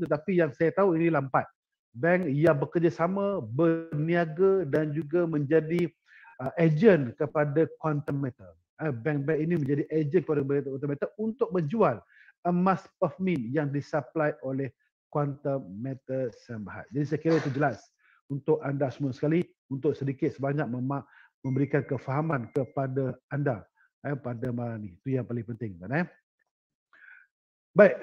tetapi yang saya tahu ini empat. Bank yang bekerjasama, berniaga dan juga menjadi uh, ejen kepada quantum metal. Uh, bank-bank ini menjadi ejen kepada quantum metal untuk menjual emas pefmin yang disupply oleh quantum metal sembahat. Jadi saya kira itu jelas untuk anda semua sekali untuk sedikit sebanyak memberikan kefahaman kepada anda eh, pada malam ini. Itu yang paling penting. Kan, eh? Baik.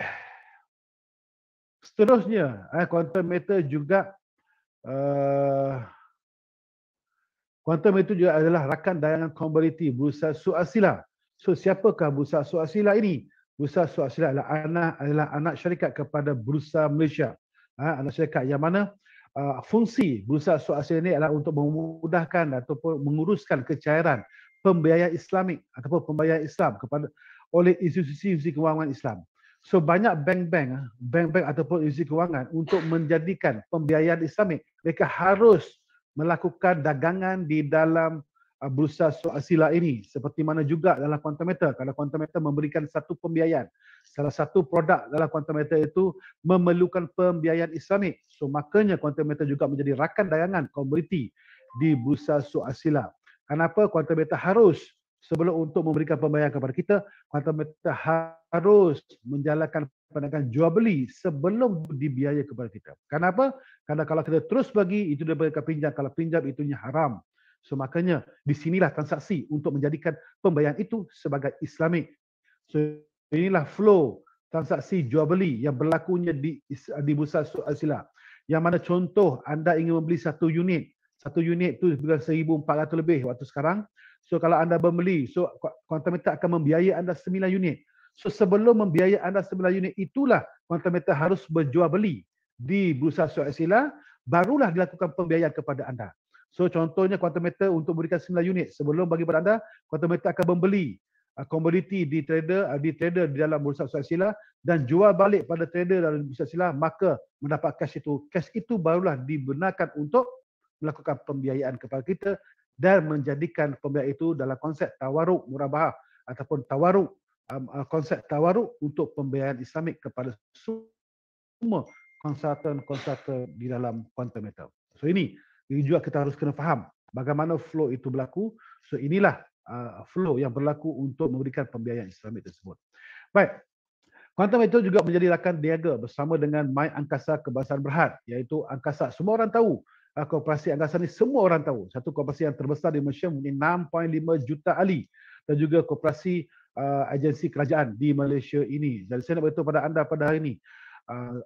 Seterusnya, eh, quantum meter juga uh, quantum itu juga adalah rakan dayangan komoditi bursa Suasila. So siapakah bursa Suasila ini? Bursa Suasila adalah anak adalah anak syarikat kepada Bursa Malaysia. Ha, anak syarikat yang mana uh, fungsi Bursa Suasila ini adalah untuk memudahkan ataupun menguruskan kecairan pembiayaan Islamik ataupun pembiayaan Islam kepada oleh institusi-institusi kewangan Islam. So banyak bank-bank, ah, bank-bank ataupun institusi kewangan untuk menjadikan pembiayaan Islamik, mereka harus melakukan dagangan di dalam uh, bursa suasila ini. Seperti mana juga dalam quantum meter. Kalau quantum meter memberikan satu pembiayaan, salah satu produk dalam quantum meter itu memerlukan pembiayaan Islamik. So makanya quantum meter juga menjadi rakan dagangan komoditi di bursa suasila. Kenapa quantum meter harus sebelum untuk memberikan pembayaran kepada kita, quantum meter harus menjalankan perdagangan jual beli sebelum dibiayai kepada kita. Kenapa? Karena kalau kita terus bagi itu daripada pinjam, kalau pinjam itunya haram. So makanya di sinilah transaksi untuk menjadikan pembayaran itu sebagai Islamik. So inilah flow transaksi jual beli yang berlakunya di di bursa Asila. Yang mana contoh anda ingin membeli satu unit satu unit tu bukan 1400 lebih waktu sekarang. So kalau anda membeli, so Quantum Meter akan membiayai anda 9 unit. So sebelum membiayai anda 9 unit itulah Quantum Meter harus berjual beli di Bursa Suat Sila barulah dilakukan pembiayaan kepada anda. So contohnya Quantum Meter untuk memberikan 9 unit sebelum bagi kepada anda Quantum Meter akan membeli uh, komoditi di trader uh, di trader di dalam Bursa Suat Sila dan jual balik pada trader dalam Bursa Sila maka mendapat cash itu. Cash itu barulah dibenarkan untuk melakukan pembiayaan kepada kita dan menjadikan pembiayaan itu dalam konsep tawaruk murabahah ataupun tawaruk um, uh, konsep tawaruk untuk pembiayaan Islamik kepada semua konsultan-konsultan di dalam quantum metal. So ini, ini juga kita harus kena faham bagaimana flow itu berlaku. So inilah uh, flow yang berlaku untuk memberikan pembiayaan Islamik tersebut. Baik, Quantum itu juga menjadi rakan niaga bersama dengan My Angkasa Kebangsaan Berhad iaitu Angkasa. Semua orang tahu uh, koperasi angkasa ni semua orang tahu. Satu koperasi yang terbesar di Malaysia mempunyai 6.5 juta ahli dan juga koperasi uh, agensi kerajaan di Malaysia ini. Jadi saya nak beritahu pada anda pada hari ini, uh,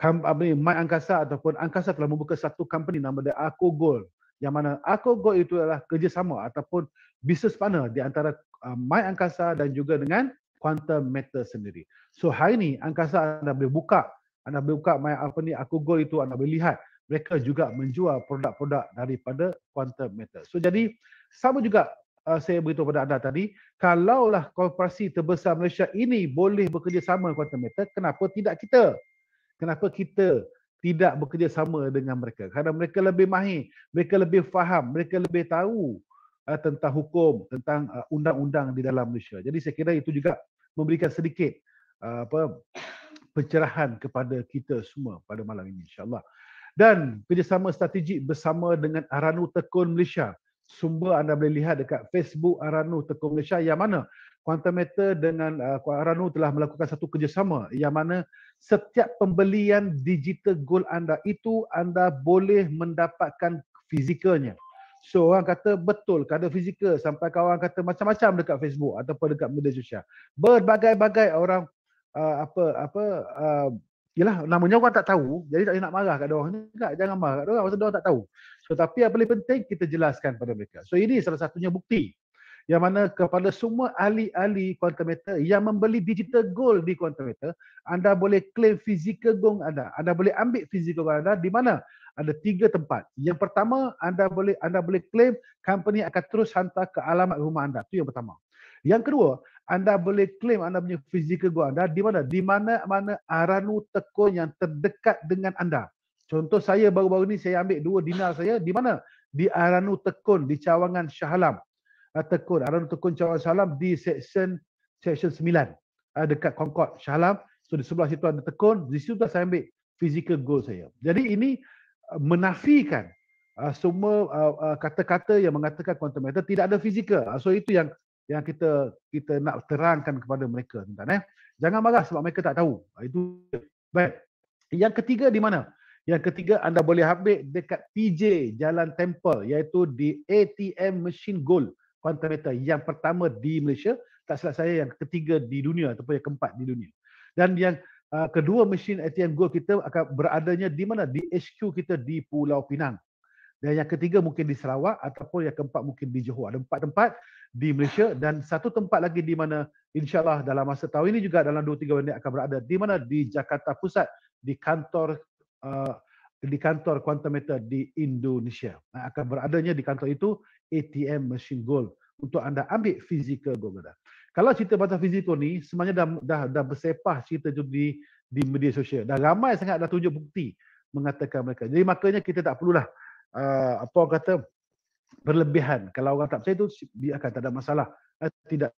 company My Angkasa ataupun Angkasa telah membuka satu company nama dia Ako Gold. Yang mana Ako Gold itu adalah kerjasama ataupun business partner di antara uh, My Angkasa dan juga dengan Quantum Meter sendiri. So hari ini Angkasa anda boleh buka, anda boleh buka My apa ni Ako Gold itu anda boleh lihat mereka juga menjual produk-produk daripada quantum meter. So jadi sama juga uh, saya beritahu kepada anda tadi, kalaulah korporasi terbesar Malaysia ini boleh bekerjasama quantum meter, kenapa tidak kita? Kenapa kita tidak bekerjasama dengan mereka? Kerana mereka lebih mahir, mereka lebih faham, mereka lebih tahu uh, tentang hukum, tentang uh, undang-undang di dalam Malaysia. Jadi saya kira itu juga memberikan sedikit uh, apa pencerahan kepada kita semua pada malam ini insya-Allah dan kerjasama strategik bersama dengan Aranu Tekun Malaysia. Sumber anda boleh lihat dekat Facebook Aranu Tekun Malaysia yang mana Quantum Meter dengan uh, Aranu telah melakukan satu kerjasama yang mana setiap pembelian digital gold anda itu anda boleh mendapatkan fizikalnya. So orang kata betul kada fizikal sampai kawan kata macam-macam dekat Facebook ataupun dekat media sosial. Berbagai-bagai orang uh, apa apa uh, Yalah, namanya orang tak tahu, jadi tak nak marah kat orang. Tak, jangan marah kat orang, pasal orang tak tahu. So, tapi yang paling penting, kita jelaskan pada mereka. So, ini salah satunya bukti. Yang mana kepada semua ahli-ahli quantum meter yang membeli digital gold di quantum meter, anda boleh claim physical gold anda. Anda boleh ambil physical gold anda di mana? Ada tiga tempat. Yang pertama, anda boleh anda boleh claim company akan terus hantar ke alamat rumah anda. Itu yang pertama. Yang kedua, anda boleh claim anda punya physical goal anda di mana? Di mana-mana aranu tekun yang terdekat dengan anda. Contoh saya baru-baru ni saya ambil dua dinar saya di mana? Di aranu tekun di cawangan Shah Alam. Ah, tekun, aranu tekun cawangan Shah Alam di section section 9 ah, dekat Concord Shah Alam. So di sebelah situ ada tekun, di situ saya ambil physical gold saya. Jadi ini uh, menafikan semua kata-kata yang mengatakan quantum matter tidak ada fizikal. So itu yang yang kita kita nak terangkan kepada mereka tuan eh. Jangan marah sebab mereka tak tahu. Uh, itu baik. Yang ketiga di mana? Yang ketiga anda boleh ambil dekat PJ Jalan Temple iaitu di ATM Machine Gold quantum meter yang pertama di Malaysia, tak silap saya yang ketiga di dunia ataupun yang keempat di dunia. Dan yang uh, kedua mesin ATM Gold kita akan beradanya di mana? Di HQ kita di Pulau Pinang. Dan yang ketiga mungkin di Sarawak ataupun yang keempat mungkin di Johor. Ada empat tempat di Malaysia dan satu tempat lagi di mana insyaAllah dalam masa tahun ini juga dalam 2-3 minit akan berada. Di mana? Di Jakarta Pusat di kantor uh, di kantor Quantum Meter di Indonesia. Akan beradanya di kantor itu ATM machine gold untuk anda ambil physical gold anda. Kalau cerita pasal fizikal ni sebenarnya dah dah dah bersepah cerita tu di di media sosial. Dah ramai sangat dah tunjuk bukti mengatakan mereka. Jadi makanya kita tak perlulah uh, apa orang kata berlebihan. Kalau orang tak percaya itu biarkan tak ada masalah. Uh, tidak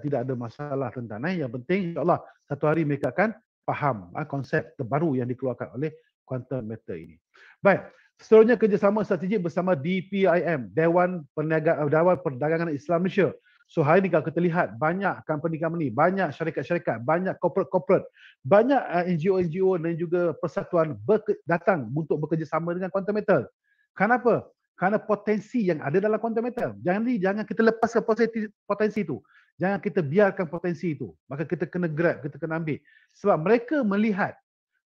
tidak ada masalah tentang eh. Yang penting insya-Allah satu hari mereka akan faham uh, konsep terbaru yang dikeluarkan oleh quantum meter ini. Baik, seterusnya kerjasama strategik bersama DPIM, Dewan Perniagaan Dewan Perdagangan Islam Malaysia. So hari ini kalau kita lihat banyak company-company, banyak syarikat-syarikat, banyak corporate-corporate, banyak NGO-NGO dan juga persatuan datang untuk bekerjasama dengan quantum meter. Kenapa? Karena potensi yang ada dalam quantum meter. Jangan jangan kita lepaskan potensi, potensi itu. Jangan kita biarkan potensi itu. Maka kita kena grab, kita kena ambil. Sebab mereka melihat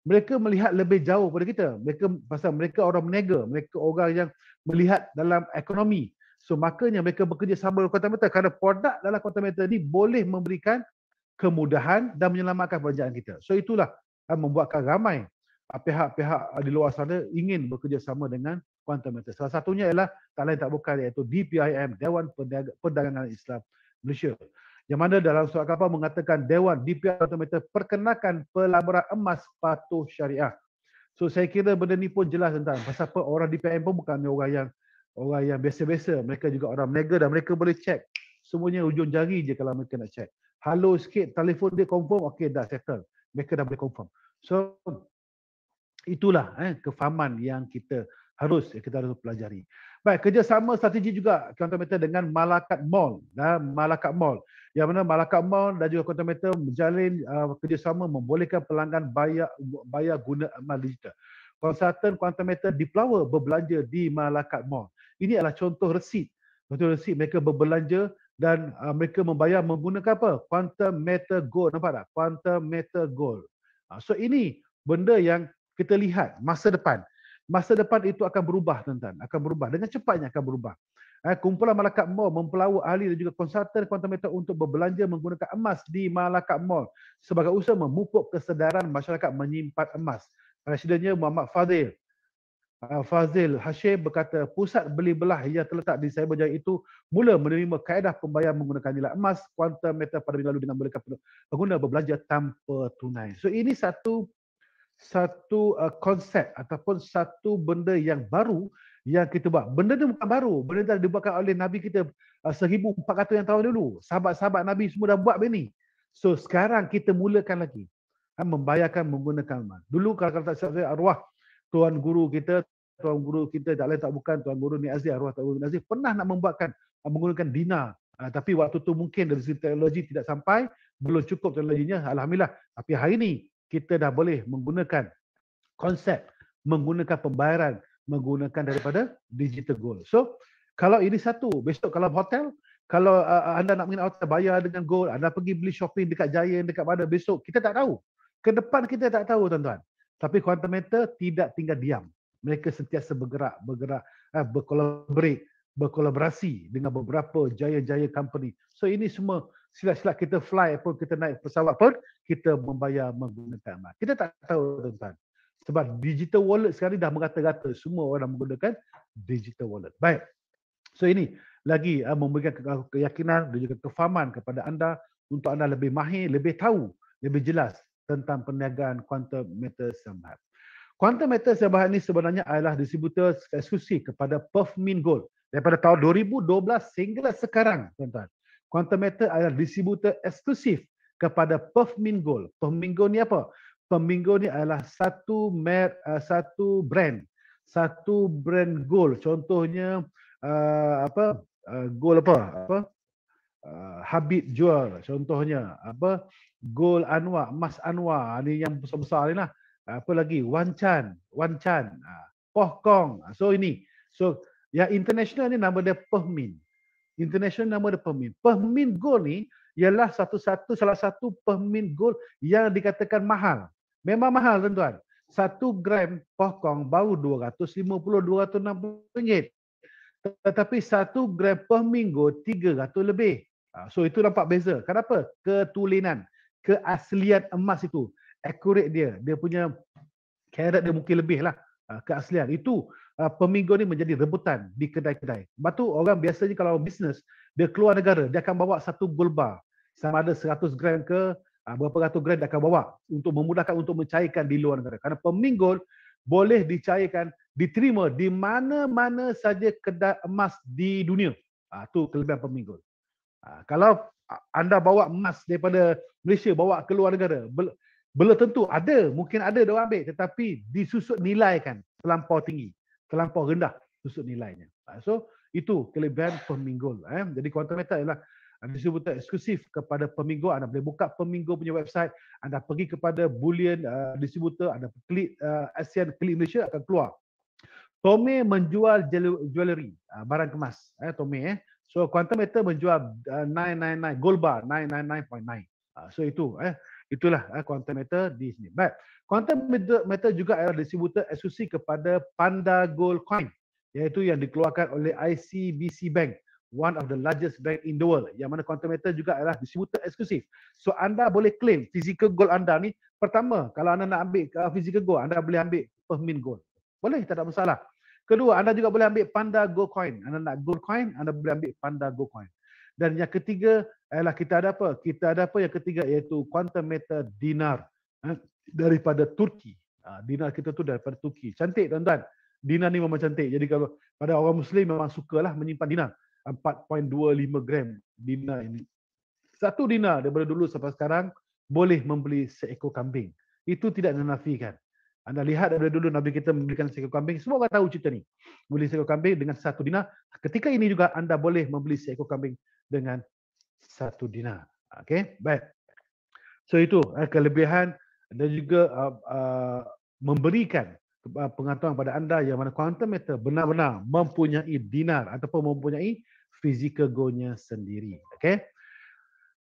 mereka melihat lebih jauh pada kita. Mereka pasal mereka orang meniaga, mereka orang yang melihat dalam ekonomi. So makanya mereka bekerja sama dengan Quantum Meter kerana produk dalam Quantum Meter ni boleh memberikan kemudahan dan menyelamatkan pekerjaan kita. So itulah yang membuatkan ramai pihak-pihak di luar sana ingin bekerja sama dengan Quantum Meter. Salah satunya ialah tak lain tak bukan iaitu DPIM, Dewan Perdagangan Islam Malaysia yang mana dalam surat kapal mengatakan Dewan DPR Automator perkenalkan pelaburan emas patuh syariah. So saya kira benda ni pun jelas tentang pasal apa orang DPM pun bukan orang yang orang yang biasa-biasa. Mereka juga orang meniaga dan mereka boleh check. Semuanya ujung jari je kalau mereka nak check. Halo sikit, telefon dia confirm, okey dah settle. Mereka dah boleh confirm. So itulah eh, kefahaman yang kita harus kita harus pelajari. Baik, kerjasama strategi juga Quantum Meter dengan Malakat Mall. Dan Malakat Mall. Yang mana Malakat Mall dan juga Quantum Meter menjalin uh, kerjasama membolehkan pelanggan bayar bayar guna amal digital. Konsultan Meter di Pelawa berbelanja di Malakat Mall. Ini adalah contoh resit. Contoh resit mereka berbelanja dan uh, mereka membayar menggunakan apa? Quantum Meter Gold. Nampak tak? Quantum Meter Gold. Uh, so ini benda yang kita lihat masa depan masa depan itu akan berubah tuan-tuan. Akan berubah. Dengan cepatnya akan berubah. Eh, kumpulan Malakat Mall mempelawa ahli dan juga konsultan quantum meter untuk berbelanja menggunakan emas di Malakat Mall sebagai usaha memupuk kesedaran masyarakat menyimpan emas. Presidennya Muhammad Fazil. Uh, Fazil Hashim berkata pusat beli belah yang terletak di Cyberjaya itu mula menerima kaedah pembayar menggunakan nilai emas quantum meter pada minggu lalu dengan mereka pengguna berbelanja tanpa tunai. So ini satu satu uh, konsep ataupun satu benda yang baru yang kita buat. Benda ni bukan baru. Benda ni dah dibuatkan oleh Nabi kita uh, 1400 yang tahun dulu. Sahabat-sahabat Nabi semua dah buat benda ni. So sekarang kita mulakan lagi. Ha, membayarkan menggunakan emas. Dulu kalau, kalau tak saya arwah tuan guru kita, tuan guru kita tak lain tak bukan tuan guru ni Aziz, arwah tuan guru Aziz pernah nak membuatkan uh, menggunakan dinar. Uh, tapi waktu tu mungkin dari teknologi tidak sampai, belum cukup teknologinya. Alhamdulillah. Tapi hari ini kita dah boleh menggunakan konsep menggunakan pembayaran menggunakan daripada digital gold. So kalau ini satu, besok kalau hotel, kalau uh, anda nak pergi hotel bayar dengan gold, anda pergi beli shopping dekat Jaya dekat mana besok, kita tak tahu. Ke depan kita tak tahu tuan-tuan. Tapi Quantum Meter tidak tinggal diam. Mereka sentiasa bergerak, bergerak, uh, berkolaborasi, berkolaborasi dengan beberapa jaya-jaya company. So ini semua silat-silat kita fly pun kita naik pesawat pun kita membayar menggunakan emas. Kita tak tahu tuan-tuan. Sebab digital wallet sekarang dah merata-rata semua orang menggunakan digital wallet. Baik. So ini lagi uh, memberikan keyakinan dan juga kefahaman kepada anda untuk anda lebih mahir, lebih tahu, lebih jelas tentang perniagaan quantum meter sambat. Quantum meter sambat ini sebenarnya adalah distributor eksklusif kepada Perth Mint Gold daripada tahun 2012 sehingga sekarang tuan-tuan. Quantum Meter adalah distributor eksklusif kepada Perth Mint Gold. Gold ni apa? Pemingo ni adalah satu mer, uh, satu brand, satu brand gold. Contohnya uh, apa? Uh, gold apa? Apa? Habib jual contohnya apa? Gold Anwar, emas Anwar. Ini yang besar-besar ni lah. Apa lagi? Wan Chan, Wan Chan. Poh Kong. So ini. So yang international ni nama dia Pehmin. International nama dia Pehmin. Pehmin gold ni ialah satu-satu salah satu pehmin gold yang dikatakan mahal. Memang mahal tuan-tuan. Satu gram pokong baru 250-260 ringgit. Tetapi satu gram pehmin gold 300 lebih. Ha, so itu nampak beza. Kenapa? Ketulinan. Keaslian emas itu. Accurate dia. Dia punya karat dia mungkin lebih lah. Ha, keaslian. Itu uh, peminggu ni menjadi rebutan di kedai-kedai. Sebab tu orang biasanya kalau bisnes, dia keluar negara, dia akan bawa satu gold bar sama ada 100 gram ke uh, berapa ratus gram dia akan bawa untuk memudahkan untuk mencairkan di luar negara. Kerana peminggul boleh dicairkan, diterima di mana-mana saja kedai emas di dunia. Uh, tu kelebihan peminggul. Uh, kalau anda bawa emas daripada Malaysia bawa ke luar negara, belum tentu ada, mungkin ada dia ambil tetapi disusut nilai kan terlampau tinggi, terlampau rendah susut nilainya. So itu kelebihan peminggul. Eh. Jadi quantum metal ialah distributor eksklusif kepada peminggu anda boleh buka peminggu punya website anda pergi kepada bullion uh, distributor anda klik ASEAN klik Malaysia akan keluar Tome menjual jewelry uh, barang kemas eh Tome eh so Quantum Metal menjual uh, 999 gold bar 999.9 uh, so itu eh itulah eh, Quantum Metal di sini baik Quantum Metal juga adalah distributor eksklusif kepada Panda Gold Coin iaitu yang dikeluarkan oleh ICBC Bank one of the largest bank in the world yang mana Quantum Metal juga adalah distributor eksklusif. So anda boleh claim physical gold anda ni pertama kalau anda nak ambil uh, physical gold anda boleh ambil permin gold. Boleh tak ada masalah. Kedua anda juga boleh ambil Panda Gold Coin. Anda nak gold coin anda boleh ambil Panda Gold Coin. Dan yang ketiga adalah kita ada apa? Kita ada apa yang ketiga iaitu Quantum Metal Dinar eh, daripada Turki. Uh, dinar kita tu daripada Turki. Cantik tuan-tuan. Dinar ni memang cantik. Jadi kalau pada orang Muslim memang sukalah menyimpan dinar. 4.25 gram dinar ini. Satu dinar daripada dulu sampai sekarang boleh membeli seekor kambing. Itu tidak dinafikan. Anda lihat daripada dulu Nabi kita membelikan seekor kambing. Semua orang tahu cerita ni. Membeli seekor kambing dengan satu dinar. Ketika ini juga anda boleh membeli seekor kambing dengan satu dinar. Okay, baik. So itu eh, kelebihan dan juga uh, uh, memberikan pengetahuan kepada anda yang mana quantum meter benar-benar mempunyai dinar ataupun mempunyai physical goalnya sendiri. Okay.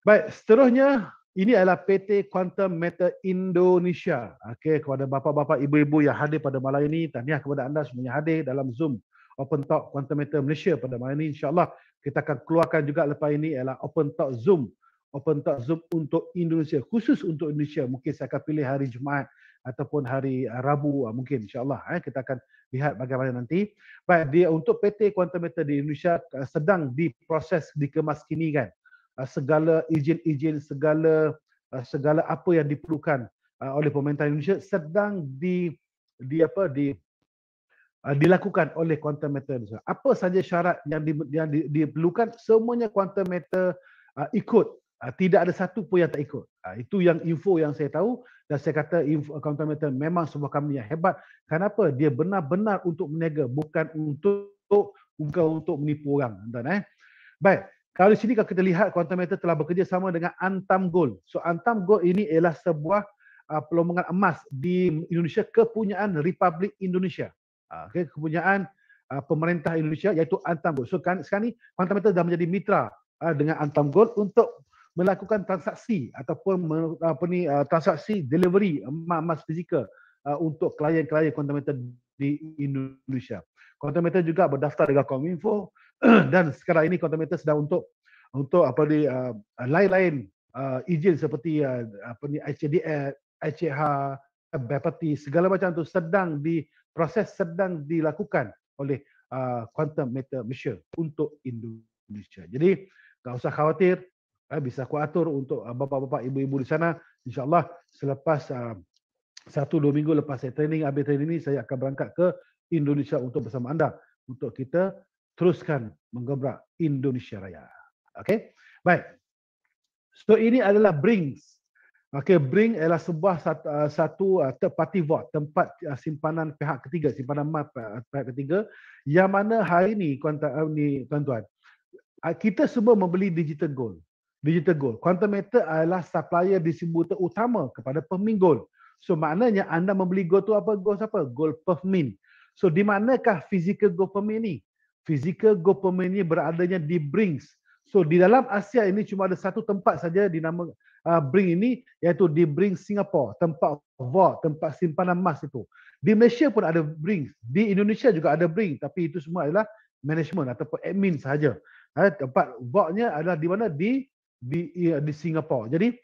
Baik, seterusnya ini adalah PT Quantum Metal Indonesia. Okay, kepada bapa-bapa, ibu-ibu yang hadir pada malam ini, tahniah kepada anda semuanya hadir dalam Zoom Open Talk Quantum Metal Malaysia pada malam ini. InsyaAllah kita akan keluarkan juga lepas ini ialah Open Talk Zoom. Open Talk Zoom untuk Indonesia, khusus untuk Indonesia. Mungkin saya akan pilih hari Jumaat ataupun hari Rabu mungkin insyaAllah. Eh, kita akan lihat bagaimana nanti. Baik, dia untuk PT Quantum Meter di Indonesia uh, sedang diproses dikemaskinikan. Uh, segala izin-izin, segala segala apa yang diperlukan oleh pemerintah Indonesia sedang di di apa di dilakukan oleh Quantum Meter Indonesia. Apa saja syarat yang di, yang di, diperlukan semuanya Quantum Meter uh, ikut. Uh, tidak ada satu pun yang tak ikut. Uh, itu yang info yang saya tahu dan saya kata Accountant Metal memang sebuah company yang hebat. Kenapa? Dia benar-benar untuk meniaga, bukan untuk bukan untuk menipu orang. Tuan, eh? Baik, kalau di sini kalau kita lihat Quantum Metal telah bekerja sama dengan Antam Gold. So Antam Gold ini ialah sebuah uh, pelombongan emas di Indonesia kepunyaan Republik Indonesia. Uh, okay, kepunyaan uh, pemerintah Indonesia iaitu Antam Gold. So kan, sekarang ni Quantum Metal dah menjadi mitra uh, dengan Antam Gold untuk melakukan transaksi ataupun apa ni uh, transaksi delivery emas fizikal uh, untuk klien-klien Quantum di Indonesia. Quantum juga berdaftar dengan Kominfo dan sekarang ini Quantum sedang untuk untuk apa ni uh, lain-lain uh, izin seperti uh, apa ni ICDF, ICH, Bapeti segala macam tu sedang diproses sedang dilakukan oleh uh, Quantum Malaysia untuk Indonesia. Jadi tak usah khawatir eh, bisa aku atur untuk uh, bapa-bapa ibu-ibu di sana insyaallah selepas uh, satu dua minggu lepas saya training habis training ini saya akan berangkat ke Indonesia untuk bersama anda untuk kita teruskan menggebrak Indonesia Raya. Okey. Baik. So ini adalah brings Okey, Bring adalah sebuah satu, uh, satu uh, third party vault, tempat uh, simpanan pihak ketiga, simpanan emas pihak ketiga yang mana hari ini tuan-tuan, kita semua membeli digital gold. Digital gold. Quantum Metal adalah supplier distributor utama kepada Permin Gold. So maknanya anda membeli gold tu apa? Gold siapa? Gold Permin. So di manakah physical gold Permin ni? Physical gold Permin ni beradanya di Brings. So di dalam Asia ini cuma ada satu tempat saja dinama uh, bring ini iaitu di bring Singapore. Tempat vault tempat simpanan emas itu. Di Malaysia pun ada bring. Di Indonesia juga ada bring. Tapi itu semua adalah management ataupun admin sahaja. Uh, tempat vaultnya adalah di mana? Di di uh, di Singapore. Jadi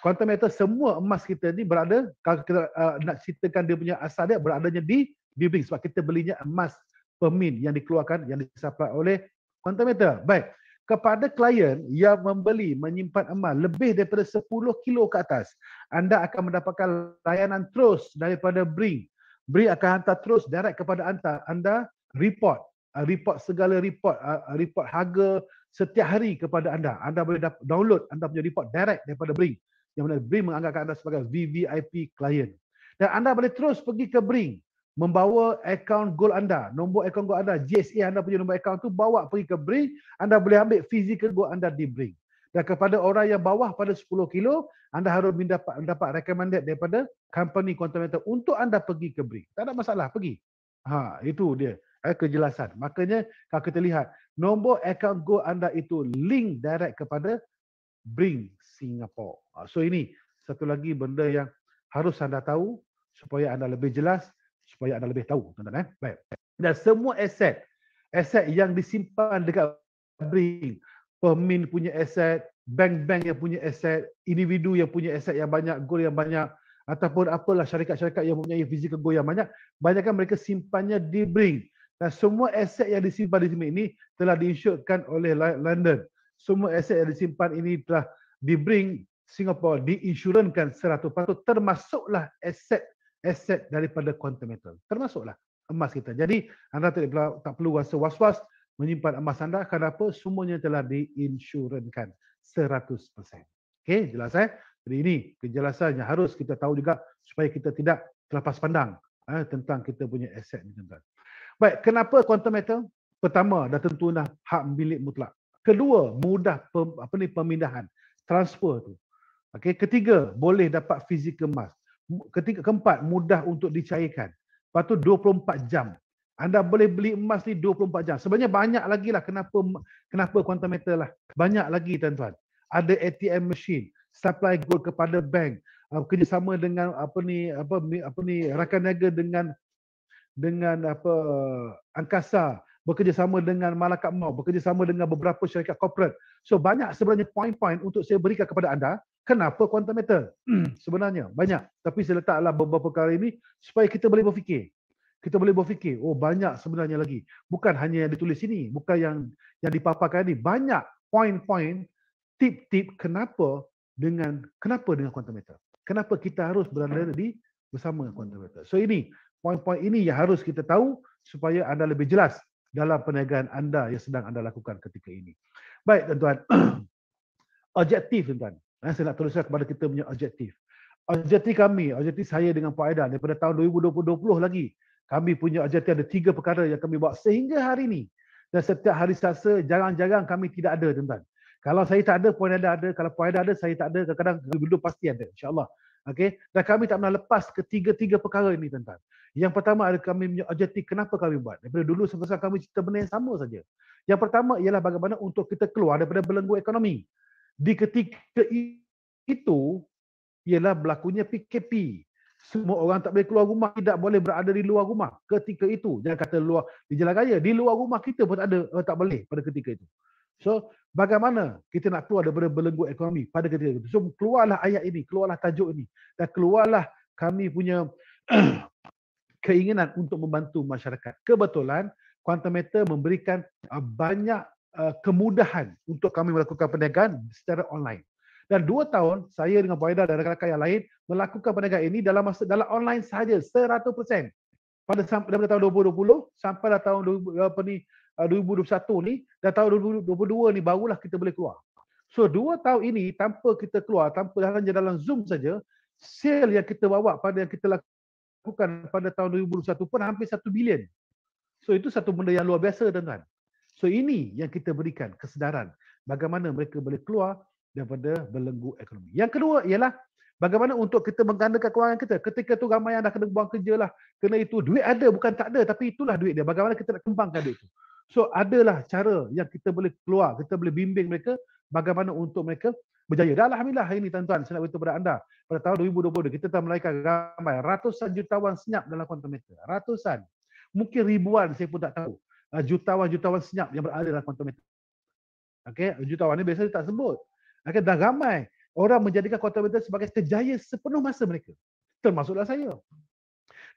quantum meter semua emas kita ni berada kalau kita uh, nak ceritakan dia punya asal dia beradanya di di bring. Sebab kita belinya emas permin yang dikeluarkan yang disupply oleh quantum meter baik kepada klien yang membeli menyimpan emas lebih daripada 10 kilo ke atas, anda akan mendapatkan layanan terus daripada Bring. Bring akan hantar terus direct kepada anda, anda report, uh, report segala report, uh, report harga setiap hari kepada anda. Anda boleh download anda punya report direct daripada Bring. Yang mana Bring menganggap anda sebagai VVIP klien. Dan anda boleh terus pergi ke Bring membawa akaun gold anda, nombor akaun gold anda, GSA anda punya nombor akaun tu bawa pergi ke Bring, anda boleh ambil physical gold anda di Bring. Dan kepada orang yang bawah pada 10 kilo, anda harus mendapat mendapat recommended daripada company Continental untuk anda pergi ke Bring. Tak ada masalah, pergi. Ha, itu dia eh, kejelasan. Makanya kalau kita lihat, nombor akaun gold anda itu link direct kepada Bring Singapore. Ha, so ini satu lagi benda yang harus anda tahu supaya anda lebih jelas supaya anda lebih tahu tuan-tuan eh. Baik. Dan semua aset aset yang disimpan dekat Bring, pemin punya aset, bank-bank yang punya aset, individu yang punya aset yang banyak, gold yang banyak ataupun apalah syarikat-syarikat yang mempunyai physical gold yang banyak, banyakkan mereka simpannya di Bring. Dan semua aset yang disimpan di sini ini telah diinsurkan oleh London. Semua aset yang disimpan ini telah di Bring Singapore diinsurankan 100% termasuklah aset aset daripada quantum metal. Termasuklah emas kita. Jadi anda tak perlu, tak perlu rasa was-was menyimpan emas anda kenapa semuanya telah diinsurankan 100%. Okey, jelas eh? Jadi ini kejelasan yang harus kita tahu juga supaya kita tidak terlepas pandang eh, tentang kita punya aset ni tuan Baik, kenapa quantum metal? Pertama, dah tentu dah hak milik mutlak. Kedua, mudah pem, apa ni pemindahan, transfer tu. Okey, ketiga, boleh dapat fizikal emas ketiga keempat mudah untuk dicairkan. Lepas tu 24 jam. Anda boleh beli emas ni 24 jam. Sebenarnya banyak lagi lah kenapa kenapa quantum metal lah. Banyak lagi tuan-tuan. Ada ATM machine, supply gold kepada bank, uh, kerjasama dengan apa ni apa apa ni rakan niaga dengan dengan apa angkasa, bekerjasama dengan Malakat Mau, bekerjasama dengan beberapa syarikat corporate. So banyak sebenarnya point-point untuk saya berikan kepada anda Kenapa quantum metal? Sebenarnya banyak. Tapi saya letaklah beberapa perkara ini supaya kita boleh berfikir. Kita boleh berfikir, oh banyak sebenarnya lagi. Bukan hanya yang ditulis ini, bukan yang yang dipaparkan ini. Banyak poin-poin, tip-tip kenapa dengan kenapa dengan quantum metal. Kenapa kita harus berada di bersama dengan quantum metal. So ini, poin-poin ini yang harus kita tahu supaya anda lebih jelas dalam perniagaan anda yang sedang anda lakukan ketika ini. Baik tuan-tuan. Objektif tuan-tuan. Eh, saya nak teruskan kepada kita punya objektif. Objektif kami, objektif saya dengan Pak Aidan daripada tahun 2020 lagi. Kami punya objektif ada tiga perkara yang kami buat sehingga hari ini. Dan setiap hari Selasa, jarang-jarang kami tidak ada, tuan-tuan. Kalau saya tak ada, Puan Aidan ada. Kalau Puan Aidan ada, saya tak ada. Kadang-kadang dulu pasti ada, insyaAllah. Okay? Dan kami tak pernah lepas ketiga-tiga perkara ini, tuan-tuan. Yang pertama ada kami punya objektif kenapa kami buat. Daripada dulu sampai sekarang kami cerita benda yang sama saja. Yang pertama ialah bagaimana untuk kita keluar daripada belenggu ekonomi di ketika itu ialah berlakunya PKP. Semua orang tak boleh keluar rumah, tidak boleh berada di luar rumah ketika itu. Jangan kata luar di jalan raya, di luar rumah kita pun tak ada eh, tak boleh pada ketika itu. So, bagaimana kita nak keluar daripada belenggu ekonomi pada ketika itu? So, keluarlah ayat ini, keluarlah tajuk ini dan keluarlah kami punya keinginan untuk membantu masyarakat. Kebetulan Quantum Meter memberikan banyak kemudahan untuk kami melakukan perniagaan secara online. Dan dua tahun saya dengan Puan dan rakan-rakan yang lain melakukan perniagaan ini dalam masa dalam online sahaja 100%. Pada daripada tahun 2020 sampai tahun apa ni 2021 uh, ni dan tahun 2022 ni barulah kita boleh keluar. So dua tahun ini tanpa kita keluar, tanpa hanya dalam Zoom saja, sale yang kita bawa pada yang kita lakukan pada tahun 2021 pun hampir satu bilion. So itu satu benda yang luar biasa tuan-tuan. So ini yang kita berikan kesedaran bagaimana mereka boleh keluar daripada belenggu ekonomi. Yang kedua ialah bagaimana untuk kita menggandakan kewangan kita. Ketika tu ramai yang dah kena buang kerja lah. Kena itu. Duit ada bukan tak ada tapi itulah duit dia. Bagaimana kita nak kembangkan duit itu. So adalah cara yang kita boleh keluar. Kita boleh bimbing mereka bagaimana untuk mereka berjaya. Dan Alhamdulillah hari ini tuan-tuan saya nak beritahu kepada anda. Pada tahun 2022 kita telah melahirkan ramai ratusan jutawan senyap dalam quantum meter. Ratusan. Mungkin ribuan saya pun tak tahu. Jutawan-jutawan senyap yang berada dalam quantum meter. Okay, jutawan ni biasa tak sebut. Okay, dan ramai orang menjadikan quantum meter sebagai kejayaan sepenuh masa mereka. Termasuklah saya.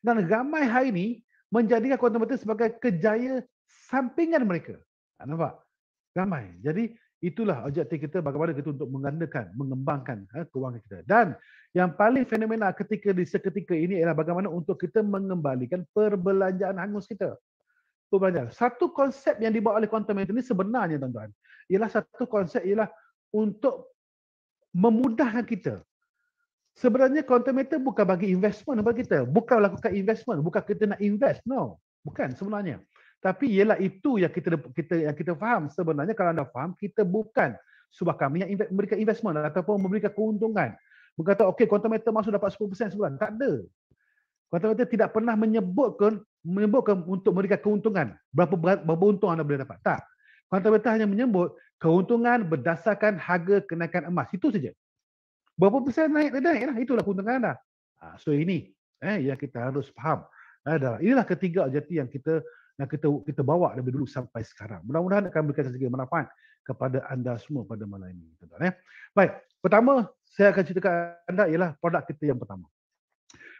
Dan ramai hari ini menjadikan quantum meter sebagai kejayaan sampingan mereka. Nampak? Ramai. Jadi itulah objektif kita bagaimana kita untuk menggandakan, mengembangkan ha, kewangan kita. Dan yang paling fenomenal ketika di seketika ini ialah bagaimana untuk kita mengembalikan perbelanjaan hangus kita perbelanjaan. Satu konsep yang dibawa oleh quantum mechanics ini sebenarnya tuan-tuan, ialah satu konsep ialah untuk memudahkan kita. Sebenarnya quantum mechanics bukan bagi investment bagi kita, bukan lakukan investment, bukan kita nak invest, no. Bukan sebenarnya. Tapi ialah itu yang kita kita yang kita faham sebenarnya kalau anda faham kita bukan sebuah kami yang memberikan investment ataupun memberikan keuntungan. Berkata okey quantum mechanics masuk dapat 10% sebulan. Tak ada. Mechanics tidak pernah menyebutkan menyebutkan untuk memberikan keuntungan. Berapa berapa untung anda boleh dapat? Tak. Fundamental hanya menyebut keuntungan berdasarkan harga kenaikan emas. Itu saja. Berapa persen naik dan naik lah. Itulah keuntungan anda. Ha, so ini eh, yang kita harus faham. Eh, inilah ketiga jati yang kita yang kita kita bawa dari dulu sampai sekarang. Mudah-mudahan akan memberikan sedikit manfaat kepada anda semua pada malam ini. Eh. Baik, pertama saya akan ceritakan anda ialah produk kita yang pertama.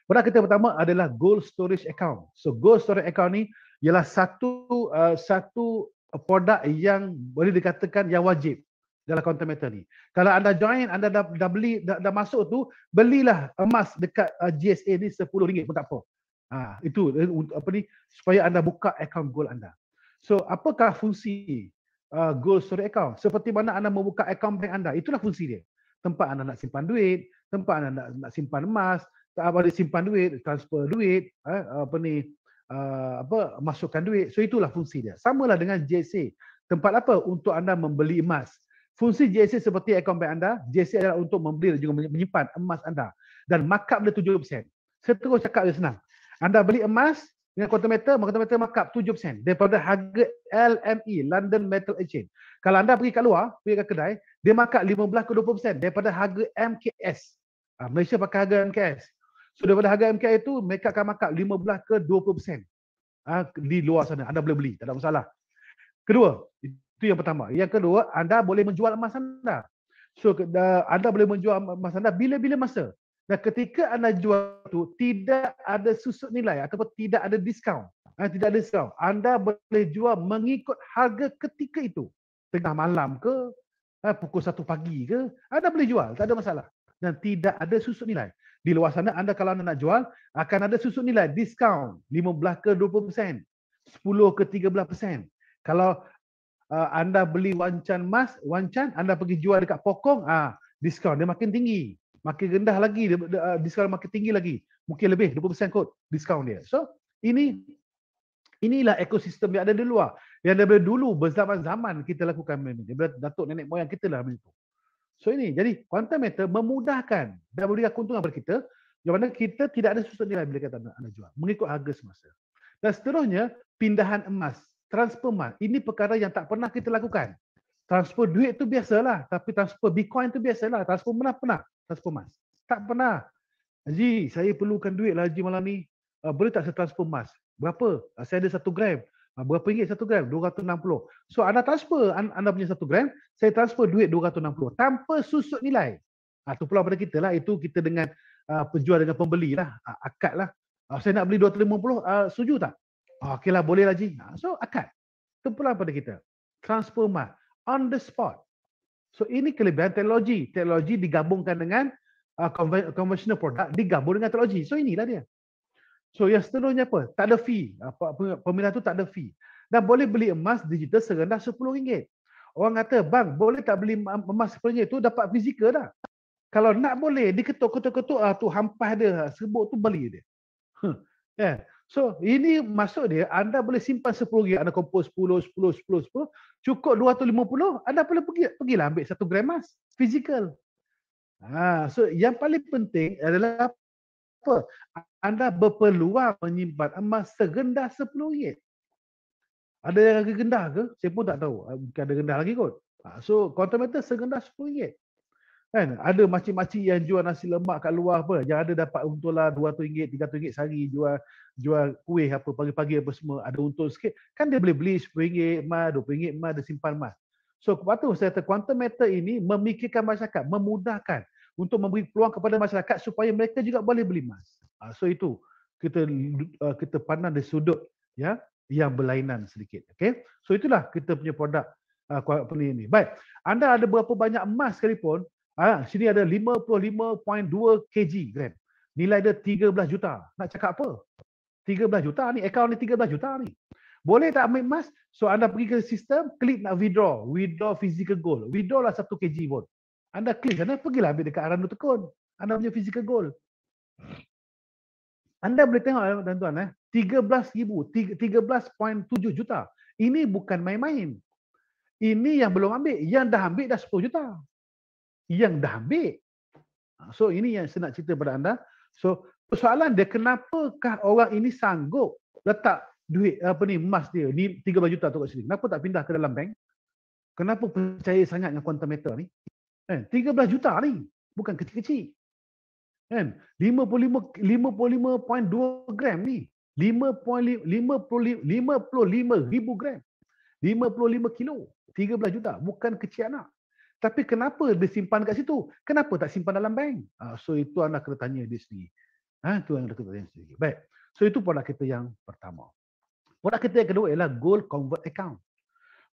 Produk kita pertama adalah gold storage account. So gold storage account ni ialah satu uh, satu produk yang boleh dikatakan yang wajib dalam quantum meter ni. Kalau anda join, anda dah, dah beli, dah, dah masuk tu, belilah emas dekat uh, GSA ni RM10 pun tak apa. Ha, itu eh, apa ni supaya anda buka account gold anda. So apakah fungsi uh, gold storage account? Seperti mana anda membuka account bank anda, itulah fungsi dia. Tempat anda nak simpan duit, tempat anda nak, nak simpan emas, tak apa simpan duit, transfer duit, eh, apa ni uh, apa masukkan duit. So itulah fungsi dia. Samalah dengan JSA. Tempat apa untuk anda membeli emas. Fungsi JSA seperti akaun bank anda, JSA adalah untuk membeli dan juga menyimpan emas anda. Dan markup dia 7%. Saya terus cakap dia senang. Anda beli emas dengan quantum meter, quantum meter markup 7% daripada harga LME, London Metal Exchange. Kalau anda pergi kat luar, pergi ke kedai, dia markup 15 ke 20% daripada harga MKS. Ha, Malaysia pakai harga MKS. So daripada harga MKI itu mereka akan markup 15 ke 20% ha, di luar sana. Anda boleh beli, tak ada masalah. Kedua, itu yang pertama. Yang kedua, anda boleh menjual emas anda. So anda boleh menjual emas anda bila-bila masa. Dan ketika anda jual itu tidak ada susut nilai ataupun tidak ada diskaun. Ha, tidak ada diskaun. Anda boleh jual mengikut harga ketika itu. Tengah malam ke, ha, pukul satu pagi ke, anda boleh jual, tak ada masalah. Dan tidak ada susut nilai di luar sana anda kalau anda nak jual akan ada susun nilai diskaun 15 ke 20%, 10 ke 13%. Kalau uh, anda beli wancan emas, wancan anda pergi jual dekat pokong, ah uh, diskaun dia makin tinggi. Makin rendah lagi uh, diskaun makin tinggi lagi. Mungkin lebih 20% kot diskaun dia. So, ini inilah ekosistem yang ada di luar. Yang daripada dulu berzaman-zaman kita lakukan ini. Daripada datuk nenek moyang kita lah begitu. So ini, jadi quantum meter memudahkan dan memberikan keuntungan kepada kita yang mana kita tidak ada susut nilai bila kata anda jual. Mengikut harga semasa. Dan seterusnya, pindahan emas, transfer emas. Ini perkara yang tak pernah kita lakukan. Transfer duit tu biasalah. Tapi transfer bitcoin tu biasalah. Transfer mana pernah? Transfer emas. Tak pernah. Haji, saya perlukan duit lah Haji malam ni. Uh, boleh tak saya transfer emas? Berapa? Uh, saya ada satu gram. Ah, berapa ringgit satu gram? 260. So anda transfer anda punya satu gram, saya transfer duit 260 tanpa susut nilai. Ah tu pula pada kita lah itu kita dengan uh, penjual dengan pembeli lah, uh, akad lah. Uh, saya nak beli 250, uh, setuju tak? Uh, Okey lah boleh lah Ji. Uh, so akad. Itu pula pada kita. Transfer mat on the spot. So ini kelebihan teknologi. Teknologi digabungkan dengan uh, conventional product digabung dengan teknologi. So inilah dia. So yang seterusnya apa? Tak ada fee. Pemilihan tu tak ada fee. Dan boleh beli emas digital serendah RM10. orang kata, bang boleh tak beli emas RM10 tu dapat fizikal dah. Kalau nak boleh, diketuk-ketuk-ketuk ah, tu hampas dia, sebut tu beli dia. Huh. Yeah. So ini masuk dia, anda boleh simpan RM10, anda kumpul 10, 10, 10, 10, cukup 250, anda boleh pergi pergilah ambil satu gram emas, fizikal. Ha, so yang paling penting adalah apa? Anda berpeluang menyimpan emas serendah RM10. Ada yang lagi rendah ke? Saya pun tak tahu. Ah, Mungkin ada rendah lagi kot. Ha, so quantum meter serendah RM10. Kan? Ada makcik-makcik yang jual nasi lemak kat luar apa. Yang ada dapat untung lah RM200, RM300 sehari jual jual kuih apa pagi-pagi apa semua. Ada untung sikit. Kan dia boleh beli RM10 emas, RM20 emas, dia simpan emas. So tu saya kata quantum meter ini memikirkan masyarakat, memudahkan untuk memberi peluang kepada masyarakat supaya mereka juga boleh beli emas. Uh, so itu kita uh, kita pandang dari sudut ya yang berlainan sedikit. Okay? So itulah kita punya produk uh, apa ni Baik. Anda ada berapa banyak emas sekalipun, Ah, sini ada 55.2 kg gram. Nilai dia 13 juta. Nak cakap apa? 13 juta ni, akaun ni 13 juta ni. Boleh tak ambil emas? So anda pergi ke sistem, klik nak withdraw. Withdraw physical gold. Withdraw lah 1 kg pun. Anda klik sana, pergilah ambil dekat Arandu Tekun. Anda punya physical gold. Anda boleh tengok eh, tuan-tuan eh. 13,000, 13.7 juta. Ini bukan main-main. Ini yang belum ambil. Yang dah ambil dah 10 juta yang dah ambil. Ha, so ini yang saya nak cerita pada anda. So persoalan dia kenapakah orang ini sanggup letak duit apa ni emas dia ni 13 juta tu kat sini. Kenapa tak pindah ke dalam bank? Kenapa percaya sangat dengan quantum meter ni? Kan 13 juta ni bukan kecil-kecil. Kan 55 55.2 gram ni 5.55 55 ribu gram. 55 kilo. 13 juta bukan kecil anak. Tapi kenapa dia simpan kat situ? Kenapa tak simpan dalam bank? Uh, so itu anda kena tanya dia sendiri. Ha, itu anda kena tanya sendiri. Baik. So itu produk kita yang pertama. Produk kita yang kedua ialah gold convert account.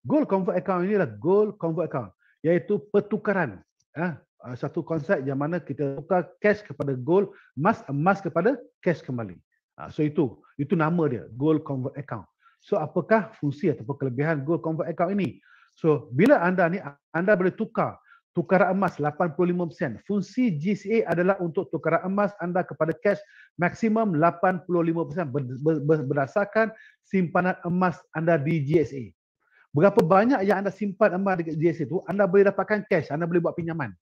Gold convert account ini adalah gold convert account. Iaitu pertukaran. Ha, satu konsep yang mana kita tukar cash kepada gold, emas, emas kepada cash kembali. Ha, so itu, itu nama dia, gold convert account. So apakah fungsi atau kelebihan gold convert account ini? So bila anda ni anda boleh tukar tukaran emas 85%. Fungsi GCA adalah untuk tukaran emas anda kepada cash maksimum 85% berdasarkan simpanan emas anda di GSA. Berapa banyak yang anda simpan emas di GSA itu, anda boleh dapatkan cash, anda boleh buat pinjaman.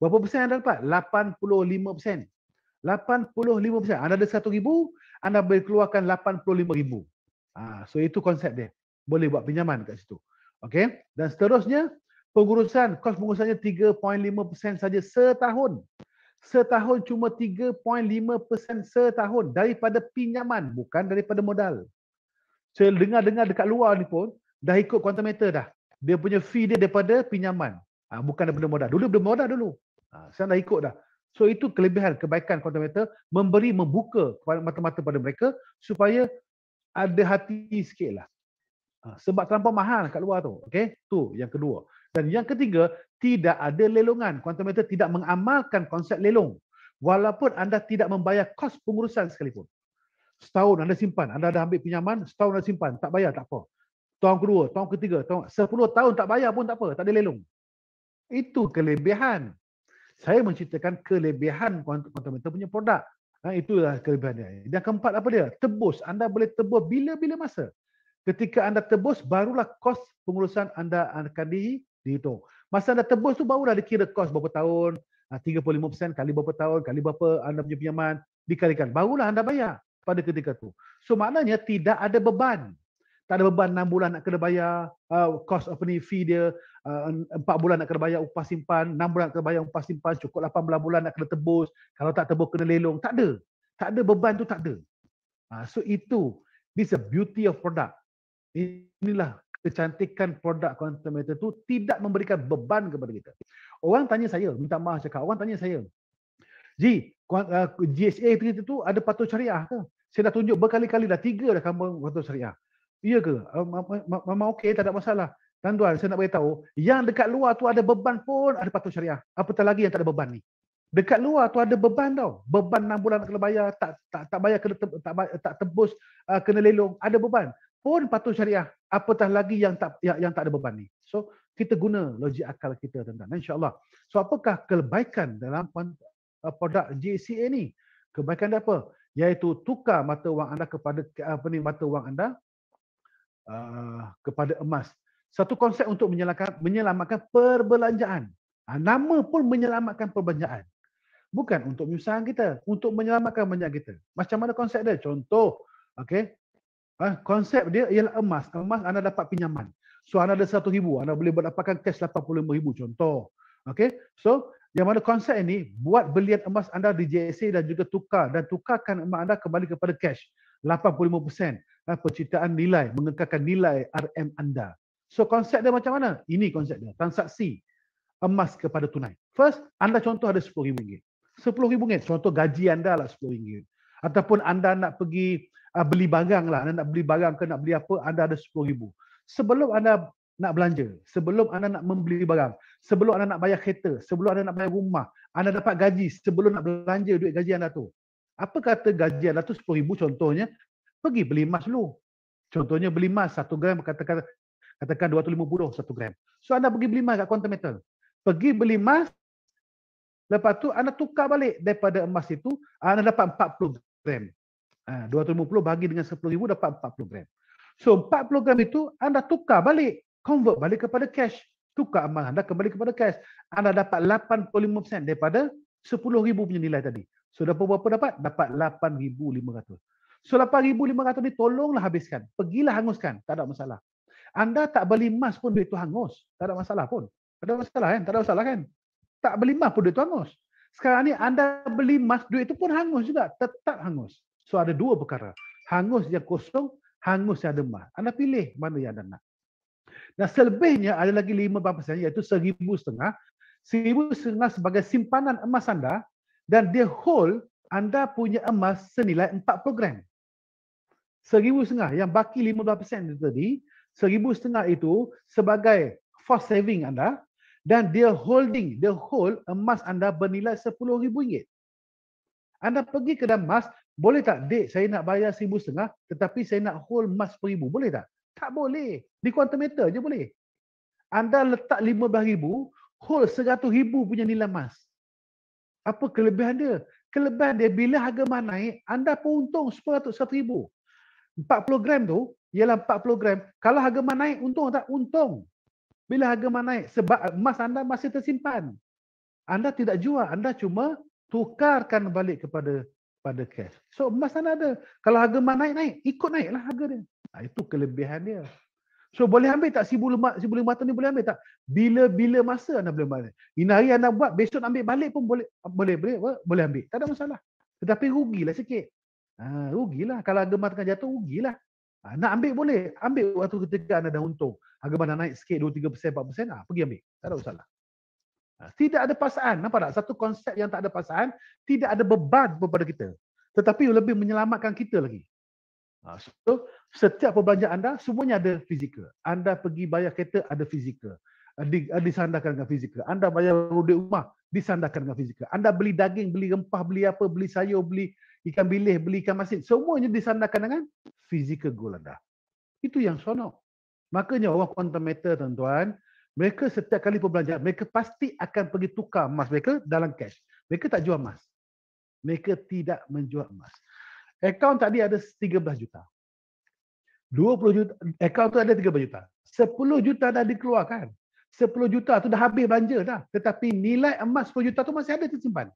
Berapa persen anda dapat? 85%. 85%. Anda ada 1,000, anda boleh keluarkan 85,000. Ha, so itu konsep dia. Boleh buat pinjaman kat situ. Okey. Dan seterusnya pengurusan kos pengurusannya 3.5% saja setahun. Setahun cuma 3.5% setahun daripada pinjaman bukan daripada modal. Saya dengar-dengar dekat luar ni pun dah ikut quantum meter dah. Dia punya fee dia daripada pinjaman. Ha, bukan daripada modal. Dulu daripada modal dulu. Ha, sekarang dah ikut dah. So itu kelebihan kebaikan quantum meter memberi membuka mata-mata pada mereka supaya ada hati sikit lah. Ha, sebab terlampau mahal kat luar tu. Okey, tu yang kedua. Dan yang ketiga, tidak ada lelongan. Quantum meter tidak mengamalkan konsep lelong. Walaupun anda tidak membayar kos pengurusan sekalipun. Setahun anda simpan, anda dah ambil pinjaman, setahun anda simpan, tak bayar tak apa. Tahun kedua, tahun ketiga, tahun sepuluh tahun tak bayar pun tak apa, tak ada lelong. Itu kelebihan. Saya menceritakan kelebihan quantum meter punya produk. Ha, itulah kelebihan dia. Dan keempat apa dia? Tebus. Anda boleh tebus bila-bila masa. Ketika anda tebus, barulah kos pengurusan anda akan dihitung. Masa anda tebus tu barulah dikira kos berapa tahun, 35% ah, kali berapa tahun, kali berapa anda punya pinjaman, dikalikan. Barulah anda bayar pada ketika tu. So maknanya tidak ada beban. Tak ada beban 6 bulan nak kena bayar uh, kos apa ni fee dia, uh, 4 bulan nak kena bayar upah simpan, 6 bulan nak kena bayar upah simpan, cukup 18 bulan nak kena tebus, kalau tak tebus kena lelong. Tak ada. Tak ada beban tu tak ada. Uh, so itu, this is beauty of product inilah kecantikan produk quantum meter tu tidak memberikan beban kepada kita. Orang tanya saya, minta maaf cakap, orang tanya saya, Ji, GSA itu, itu ada patuh syariah ke? Saya dah tunjuk berkali-kali dah, tiga dah kamu patuh syariah. Iya ke? Memang okey, tak ada masalah. Tuan-tuan, saya nak beritahu, yang dekat luar tu ada beban pun ada patuh syariah. Apatah lagi yang tak ada beban ni. Dekat luar tu ada beban tau. Beban 6 bulan nak kena bayar, tak tak tak bayar kena tak, tak tebus uh, kena lelong, ada beban pun patuh syariah apatah lagi yang tak yang, yang tak ada beban ni so kita guna logik akal kita tuan-tuan. InsyaAllah. So apakah kebaikan dalam uh, produk JCA ni? Kebaikan dia apa? Iaitu tukar mata wang anda kepada apa ni mata wang anda uh, kepada emas. Satu konsep untuk menyelamatkan, menyelamatkan perbelanjaan. Ha, nama pun menyelamatkan perbelanjaan. Bukan untuk menyusahkan kita, untuk menyelamatkan banyak kita. Macam mana konsep dia? Contoh, okay? Ha, konsep dia ialah emas. Emas anda dapat pinjaman. So anda ada satu ribu, anda boleh mendapatkan cash 85 ribu contoh. Okay? So yang mana konsep ini buat belian emas anda di JSA dan juga tukar dan tukarkan emas anda kembali kepada cash 85% ha, penciptaan nilai, mengekalkan nilai RM anda. So konsep dia macam mana? Ini konsep dia. Transaksi emas kepada tunai. First, anda contoh ada RM10,000. RM10,000. Contoh gaji anda lah RM10,000. Ataupun anda nak pergi uh, beli barang lah. Anda nak beli barang ke nak beli apa, anda ada RM10,000. Sebelum anda nak belanja, sebelum anda nak membeli barang, sebelum anda nak bayar kereta, sebelum anda nak bayar rumah, anda dapat gaji sebelum nak belanja duit gaji anda tu. Apa kata gaji anda tu RM10,000 contohnya, pergi beli emas dulu. Contohnya beli emas satu gram katakan katakan 250 satu gram. So anda pergi beli emas kat Quantum Metal. Pergi beli emas Lepas tu anda tukar balik daripada emas itu, anda dapat 40 gram. Ha, 250 bagi dengan 10 ribu dapat 40 gram. So 40 gram itu anda tukar balik. Convert balik kepada cash. Tukar emas anda kembali kepada cash. Anda dapat 85% daripada 10 ribu punya nilai tadi. So dapat berapa dapat? Dapat 8,500. So 8,500 ni tolonglah habiskan. Pergilah hanguskan. Tak ada masalah. Anda tak beli emas pun duit tu hangus. Tak ada masalah pun. Tak ada masalah kan? Tak ada masalah kan? tak beli emas pun duit tu hangus. Sekarang ni anda beli emas, duit tu pun hangus juga. Tetap hangus. So ada dua perkara. Hangus yang kosong, hangus yang ada emas. Anda pilih mana yang anda nak. Dan selebihnya ada lagi 5% iaitu seribu setengah. Seribu setengah sebagai simpanan emas anda dan dia hold anda punya emas senilai 40 gram. Seribu setengah yang baki 15% itu tadi, seribu setengah itu sebagai force saving anda dan dia holding, dia hold emas anda bernilai RM10,000. Anda pergi ke dalam emas, boleh tak, dek saya nak bayar RM1,500 setengah, tetapi saya nak hold emas RM10,000. Boleh tak? Tak boleh. Di quantum meter je boleh. Anda letak RM15,000, hold RM100,000 punya nilai emas. Apa kelebihan dia? Kelebihan dia bila harga emas naik, anda pun untung RM100,000. 40 gram tu, ialah 40 gram. Kalau harga emas naik, untung tak? Untung. Bila harga emas naik, sebab emas anda masih tersimpan. Anda tidak jual, anda cuma tukarkan balik kepada pada cash. So emas anda ada. Kalau harga emas naik, naik. Ikut naiklah harga dia. Ha, itu kelebihan dia. So boleh ambil tak RM1,500 ni boleh ambil tak? Bila-bila masa anda boleh ambil. Ini hari anda buat, besok ambil balik pun boleh boleh boleh, boleh ambil. Tak ada masalah. Tetapi rugilah sikit. Ha, rugilah. Kalau harga emas tengah jatuh, rugilah. Ha, nak ambil boleh. Ambil waktu ketika anda dah untung. Harga bandar naik sikit 2 3% 4% ah pergi ambil. Tak ada masalah. Ah, tidak ada paksaan nampak tak? Satu konsep yang tak ada paksaan tidak ada beban kepada kita. Tetapi lebih menyelamatkan kita lagi. Ah, so setiap perbelanjaan anda semuanya ada fizikal. Anda pergi bayar kereta ada fizikal. Di, disandarkan dengan fizikal. Anda bayar duit rumah disandarkan dengan fizikal. Anda beli daging beli rempah beli apa beli sayur beli ikan bilis beli ikan masin semuanya disandarkan dengan fizikal goal anda itu yang sonok Makanya orang quantum meter tuan-tuan, mereka setiap kali perbelanjaan, mereka pasti akan pergi tukar emas mereka dalam cash. Mereka tak jual emas. Mereka tidak menjual emas. Akaun tadi ada 13 juta. 20 juta, akaun tu ada 13 juta. 10 juta dah dikeluarkan. 10 juta tu dah habis belanja dah. Tetapi nilai emas 10 juta tu masih ada tersimpan.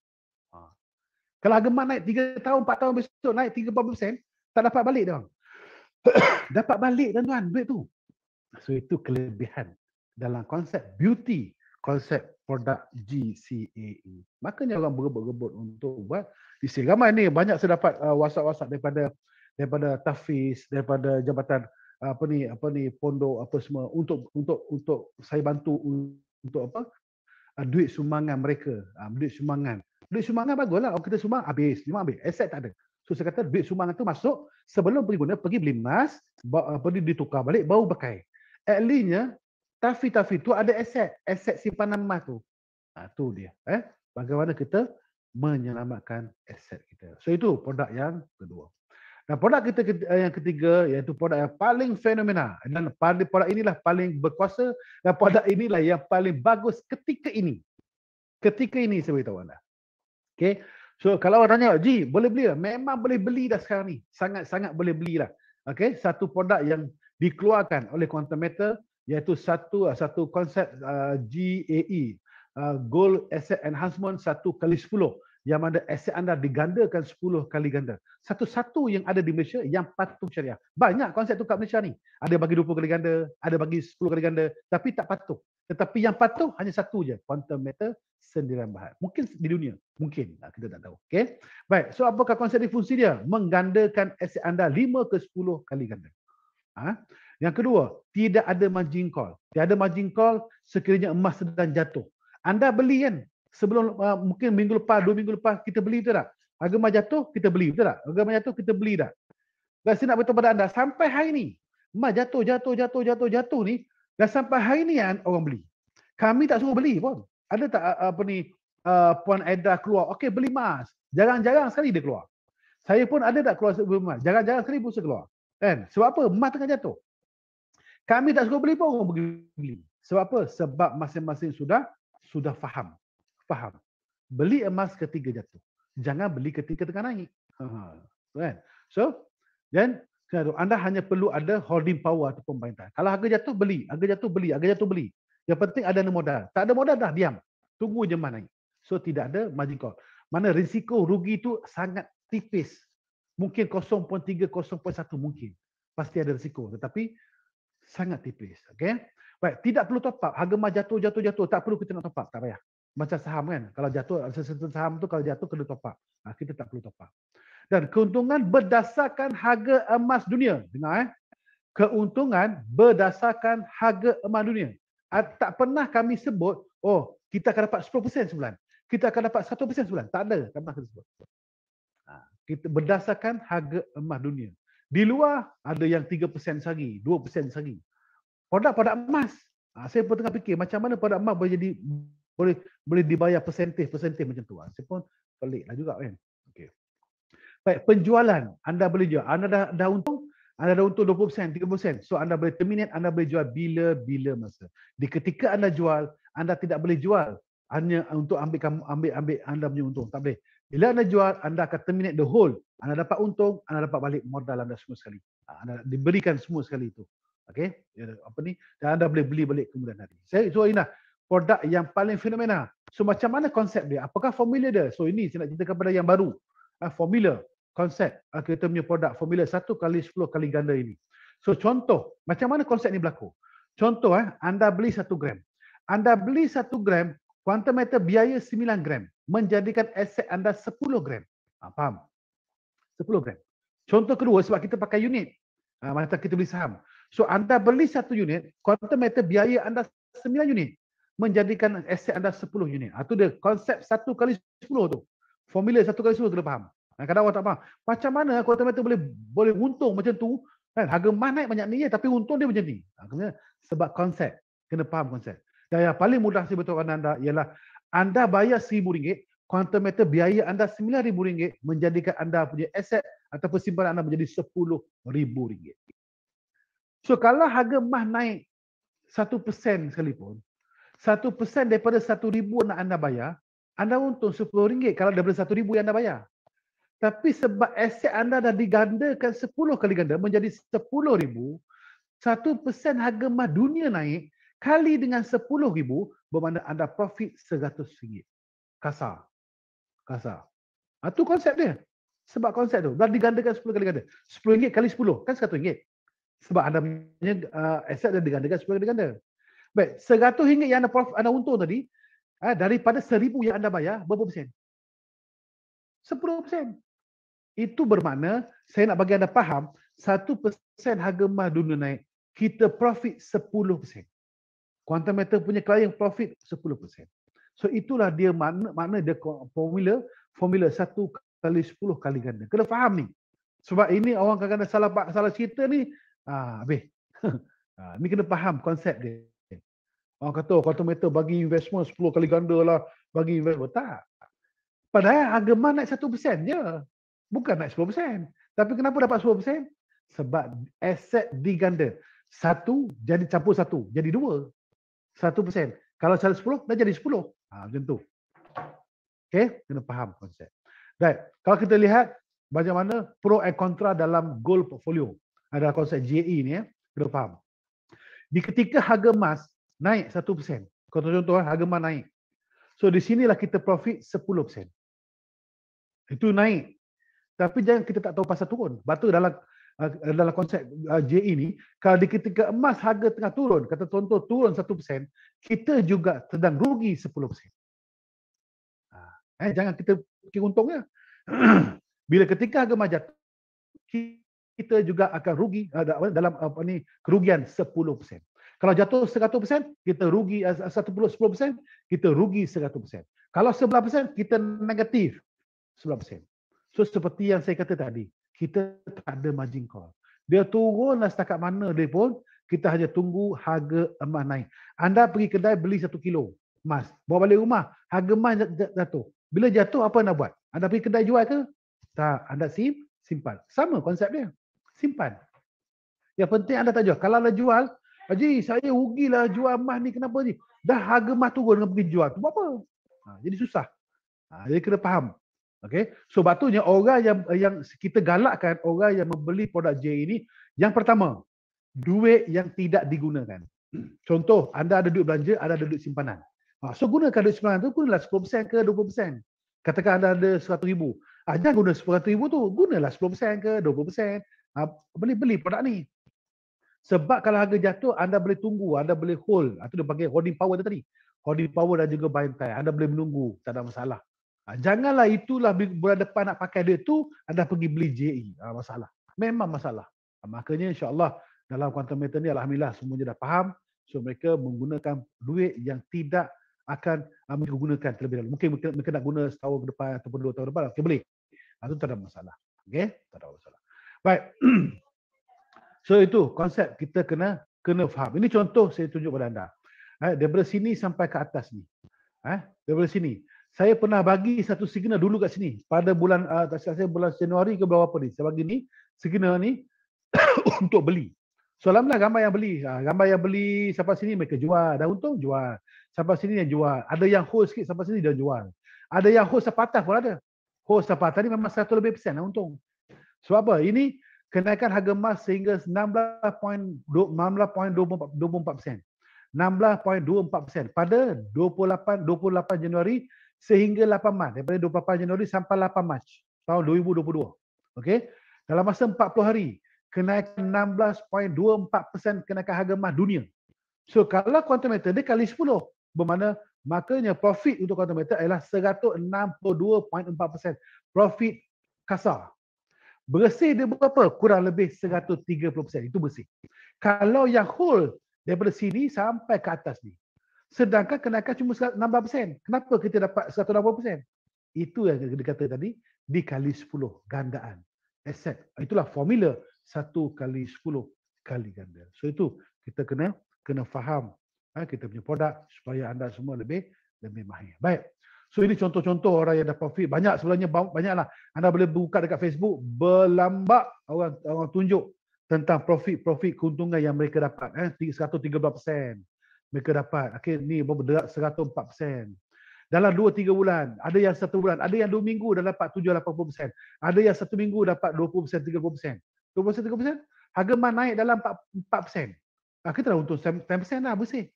Kalau harga emas naik 3 tahun, 4 tahun besok naik 30%, tak dapat balik dah. dapat balik tuan-tuan duit tu. So itu kelebihan dalam konsep beauty, konsep produk GCAE. Makanya orang berebut-rebut untuk buat isi. Ramai ni banyak saya dapat uh, WhatsApp-WhatsApp daripada daripada Tafiz, daripada jabatan apa ni apa ni pondok apa semua untuk untuk untuk saya bantu untuk apa? Uh, duit sumbangan mereka. Uh, duit sumbangan. Duit sumbangan baguslah. Kalau kita sumbang habis, memang habis. Aset tak ada. So saya kata duit sumbangan tu masuk sebelum pergi guna, pergi beli emas, apa ditukar balik baru pakai at least tafi-tafi tu ada aset, aset simpanan emas tu. Ha, tu dia. Eh? Bagaimana kita menyelamatkan aset kita. So itu produk yang kedua. Dan produk kita eh, yang ketiga iaitu produk yang paling fenomena dan produk inilah paling berkuasa dan produk inilah yang paling bagus ketika ini. Ketika ini saya beritahu anda. Okay. So kalau orang tanya, Ji boleh beli lah? Memang boleh beli dah sekarang ni. Sangat-sangat boleh beli lah. Okay. Satu produk yang dikeluarkan oleh Quantum Metal iaitu satu satu konsep uh, GAE. Uh, Gold Asset Enhancement satu kali sepuluh yang mana aset anda digandakan 10 kali ganda. Satu-satu yang ada di Malaysia yang patuh syariah. Banyak konsep tu kat Malaysia ni. Ada bagi 20 kali ganda, ada bagi 10 kali ganda, tapi tak patuh. Tetapi yang patuh hanya satu je, quantum meter sendirian bahan. Mungkin di dunia, mungkin kita tak tahu. Okay? Baik, so apakah konsep di fungsi dia? Menggandakan aset anda 5 ke 10 kali ganda. Ha? Yang kedua, tidak ada margin call. Tidak ada margin call sekiranya emas sedang jatuh. Anda beli kan, sebelum uh, mungkin minggu lepas, dua minggu lepas kita beli tu tak? Harga emas jatuh, kita beli betul tak? Harga emas jatuh, kita beli tak? Dan saya nak beritahu pada anda, sampai hari ni, emas jatuh, jatuh, jatuh, jatuh, jatuh ni, dan sampai hari ni orang beli. Kami tak suruh beli pun. Ada tak apa ni, uh, Puan Aida keluar, okey beli emas. Jarang-jarang sekali dia keluar. Saya pun ada tak keluar sebelum emas. Jarang-jarang sekali pun saya keluar. Kan? Sebab apa? Emas tengah jatuh. Kami tak suruh beli pun orang beli. Sebab apa? Sebab masing-masing sudah sudah faham faham. Beli emas ketika jatuh. Jangan beli ketika tengah naik. Ha, kan? So, then anda hanya perlu ada holding power atau pemerintahan. Kalau harga jatuh, beli. Harga jatuh, beli. Harga jatuh, beli. Yang penting ada modal. Tak ada modal dah, diam. Tunggu je mana. So, tidak ada margin call. Mana risiko rugi itu sangat tipis. Mungkin 0.3, 0.1 mungkin. Pasti ada risiko. Tetapi, sangat tipis. Okay? Baik, tidak perlu top up. Harga emas jatuh, jatuh, jatuh. Tak perlu kita nak top up. Tak payah macam saham kan kalau jatuh sesuatu saham tu kalau jatuh kena top up. Ha, kita tak perlu top up. Dan keuntungan berdasarkan harga emas dunia. Dengar eh? Keuntungan berdasarkan harga emas dunia. Tak pernah kami sebut oh kita akan dapat 10% sebulan. Kita akan dapat 1% sebulan. Tak ada tak pernah kita sebut. Ha, kita berdasarkan harga emas dunia. Di luar ada yang 3% sehari 2% sehari. Produk-produk emas. Ha, saya pun tengah fikir macam mana produk emas boleh jadi boleh boleh dibayar persentif persentif macam tu. Saya pun peliklah juga kan. Okey. Baik, penjualan anda boleh jual. Anda dah dah untung, anda dah untung 20%, 30%. So anda boleh terminate, anda boleh jual bila-bila masa. Di ketika anda jual, anda tidak boleh jual hanya untuk ambil kamu ambil ambil anda punya untung. Tak boleh. Bila anda jual, anda akan terminate the whole. Anda dapat untung, anda dapat balik modal anda semua sekali. Ha, anda diberikan semua sekali itu. Okey? Ya, apa ni? Dan anda boleh beli balik kemudian hari. Saya so inilah produk yang paling fenomena. So macam mana konsep dia? Apakah formula dia? So ini saya nak ceritakan kepada yang baru. Uh, formula, konsep uh, kita punya produk formula satu kali 10 kali ganda ini. So contoh, macam mana konsep ni berlaku? Contoh, eh, anda beli satu gram. Anda beli satu gram, quantum meter biaya 9 gram. Menjadikan aset anda 10 gram. Ha, faham? 10 gram. Contoh kedua, sebab kita pakai unit. Ha, macam kita beli saham. So anda beli satu unit, quantum meter biaya anda 9 unit menjadikan aset anda 10 unit. Itu ha, dia konsep satu kali 10 tu. Formula satu kali 10 kena faham. Kadang-kadang orang tak faham. Macam mana automatik boleh boleh untung macam tu. Kan? Harga emas naik banyak ni tapi untung dia macam ni. Ha, sebab konsep. Kena faham konsep. Dan yang paling mudah saya betulkan anda ialah anda bayar RM1,000, quantum meter biaya anda RM9,000 menjadikan anda punya aset atau simpanan anda menjadi RM10,000. So kalau harga emas naik 1% sekalipun, satu persen daripada satu ribu nak anda bayar, anda untung sepuluh ringgit kalau daripada satu ribu yang anda bayar. Tapi sebab aset anda dah digandakan sepuluh kali ganda menjadi sepuluh ribu, satu persen harga emas dunia naik, kali dengan sepuluh ribu, bermakna anda profit seratus ringgit. Kasar. Kasar. Ha, konsep dia. Sebab konsep tu, dah digandakan sepuluh kali ganda. Sepuluh ringgit kali sepuluh, kan seratus ringgit. Sebab anda punya uh, aset dah digandakan sepuluh kali ganda. Baik, seratus ringgit yang anda, prof, anda untung tadi, eh, daripada seribu yang anda bayar, berapa persen? Sepuluh persen. Itu bermakna, saya nak bagi anda faham, satu persen harga emas dunia naik, kita profit sepuluh persen. Quantum Metal punya klien profit sepuluh persen. So itulah dia makna, makna dia formula, formula satu kali sepuluh kali ganda. Kena faham ni. Sebab ini orang kadang-kadang salah, salah cerita ni, ah, habis. ah, ni kena faham konsep dia. Orang kata oh, quantum meter bagi investment 10 kali ganda lah. Bagi investment. Tak. Padahal harga emas naik 1% je. Bukan naik 10%. Tapi kenapa dapat 10%? Sebab aset diganda. Satu jadi campur satu. Jadi dua. Satu persen. Kalau cara sepuluh, dah jadi sepuluh. Ha, macam tu. Okay, kena faham konsep. Right. Kalau kita lihat bagaimana pro and contra dalam gold portfolio. Ada konsep GAE ni ya. Kena faham. Di ketika harga emas naik satu persen. Contoh-contoh harga emas naik. So di sinilah kita profit sepuluh persen. Itu naik. Tapi jangan kita tak tahu pasal turun. Batu dalam uh, dalam konsep uh, JE ni, kalau di ketika emas harga tengah turun, kata contoh turun 1%, kita juga sedang rugi 10%. Uh, eh, jangan kita fikir untungnya. Bila ketika harga emas jatuh, kita juga akan rugi dalam apa ni kerugian 10%. Kalau jatuh 100%, kita rugi 10%, kita rugi 100%. Kalau 11%, kita negatif 11%. So seperti yang saya kata tadi, kita tak ada margin call. Dia turunlah setakat mana dia pun, kita hanya tunggu harga emas naik. Anda pergi kedai beli satu kilo emas, bawa balik rumah, harga emas jatuh. Bila jatuh, apa anda buat? Anda pergi kedai jual ke? Tak, anda sim, simpan. Sama konsep dia. Simpan. Yang penting anda tak jual. Kalau anda jual, Haji, saya rugilah jual emas ni. Kenapa ni? Dah harga emas turun dengan pergi jual. Tu apa? Ha, jadi susah. Ha, jadi kena faham. Okay. So batunya orang yang yang kita galakkan orang yang membeli produk J ini yang pertama duit yang tidak digunakan. Contoh anda ada duit belanja, ada ada duit simpanan. Ha, so gunakan duit simpanan tu gunalah 10% ke 20%. Katakan anda ada 100 ribu. Ha, jangan guna 100 ribu tu. Gunalah 10% ke 20%. Ha, beli-beli produk ni. Sebab kalau harga jatuh, anda boleh tunggu, anda boleh hold. Itu dia panggil holding power tadi. Holding power dan juga buying time. Anda boleh menunggu, tak ada masalah. Ha, janganlah itulah bulan depan nak pakai duit tu, anda pergi beli JE. Ha, masalah. Memang masalah. Makanya insyaAllah dalam quantum meter ni Alhamdulillah semuanya dah faham. So mereka menggunakan duit yang tidak akan mereka gunakan terlebih dahulu. Mungkin mereka, nak guna setahun ke depan ataupun dua tahun ke depan. Okay, boleh. Itu tak ada masalah. Okay? Tak ada masalah. Baik. so itu konsep kita kena kena faham. Ini contoh saya tunjuk pada anda. Eh, daripada sini sampai ke atas ni. Eh, daripada sini. Saya pernah bagi satu signal dulu kat sini. Pada bulan uh, tak saya bulan Januari ke berapa ni. Saya bagi ni signal ni untuk beli. So alhamdulillah gambar yang beli. Uh, gambar yang beli sampai sini mereka jual. Dah untung jual. Sampai sini yang jual. Ada yang hold sikit sampai sini dia jual. Ada yang hold sampai atas pun ada. Hold sampai atas ni memang 100 lebih persen dah untung. Sebab apa? Ini kenaikan harga emas sehingga 16.24 persen 16.24% pada 28 28 Januari sehingga 8 Mac daripada 28 Januari sampai 8 Mac tahun 2022. Okey. Dalam masa 40 hari kenaikan 16.24% kenaikan harga emas dunia. So kalau quantum meter dia kali 10 bermakna makanya profit untuk quantum meter adalah 162.4%. Profit kasar. Bersih dia berapa? Kurang lebih 130%. Itu bersih. Kalau yang whole daripada sini sampai ke atas ni Sedangkan kenaikan cuma 16%. Kenapa kita dapat 180%? Itu yang kita kata tadi, dikali 10 gandaan. Aset. Itulah formula 1 kali 10 kali ganda. So itu kita kena kena faham ha, kita punya produk supaya anda semua lebih lebih mahir. Baik. So ini contoh-contoh orang yang dah profit. Banyak sebenarnya banyaklah. Anda boleh buka dekat Facebook berlambak orang orang tunjuk tentang profit-profit keuntungan yang mereka dapat eh 113% mereka dapat. Akhir ni berderak 104%. Dalam 2-3 bulan, ada yang satu bulan, ada yang 2 minggu dah dapat 7-80%. Ada yang satu minggu dapat 20%, 30%. 20%, 30%. Harga emas naik dalam 4%. Ah, kita dah untung 10% dah bersih.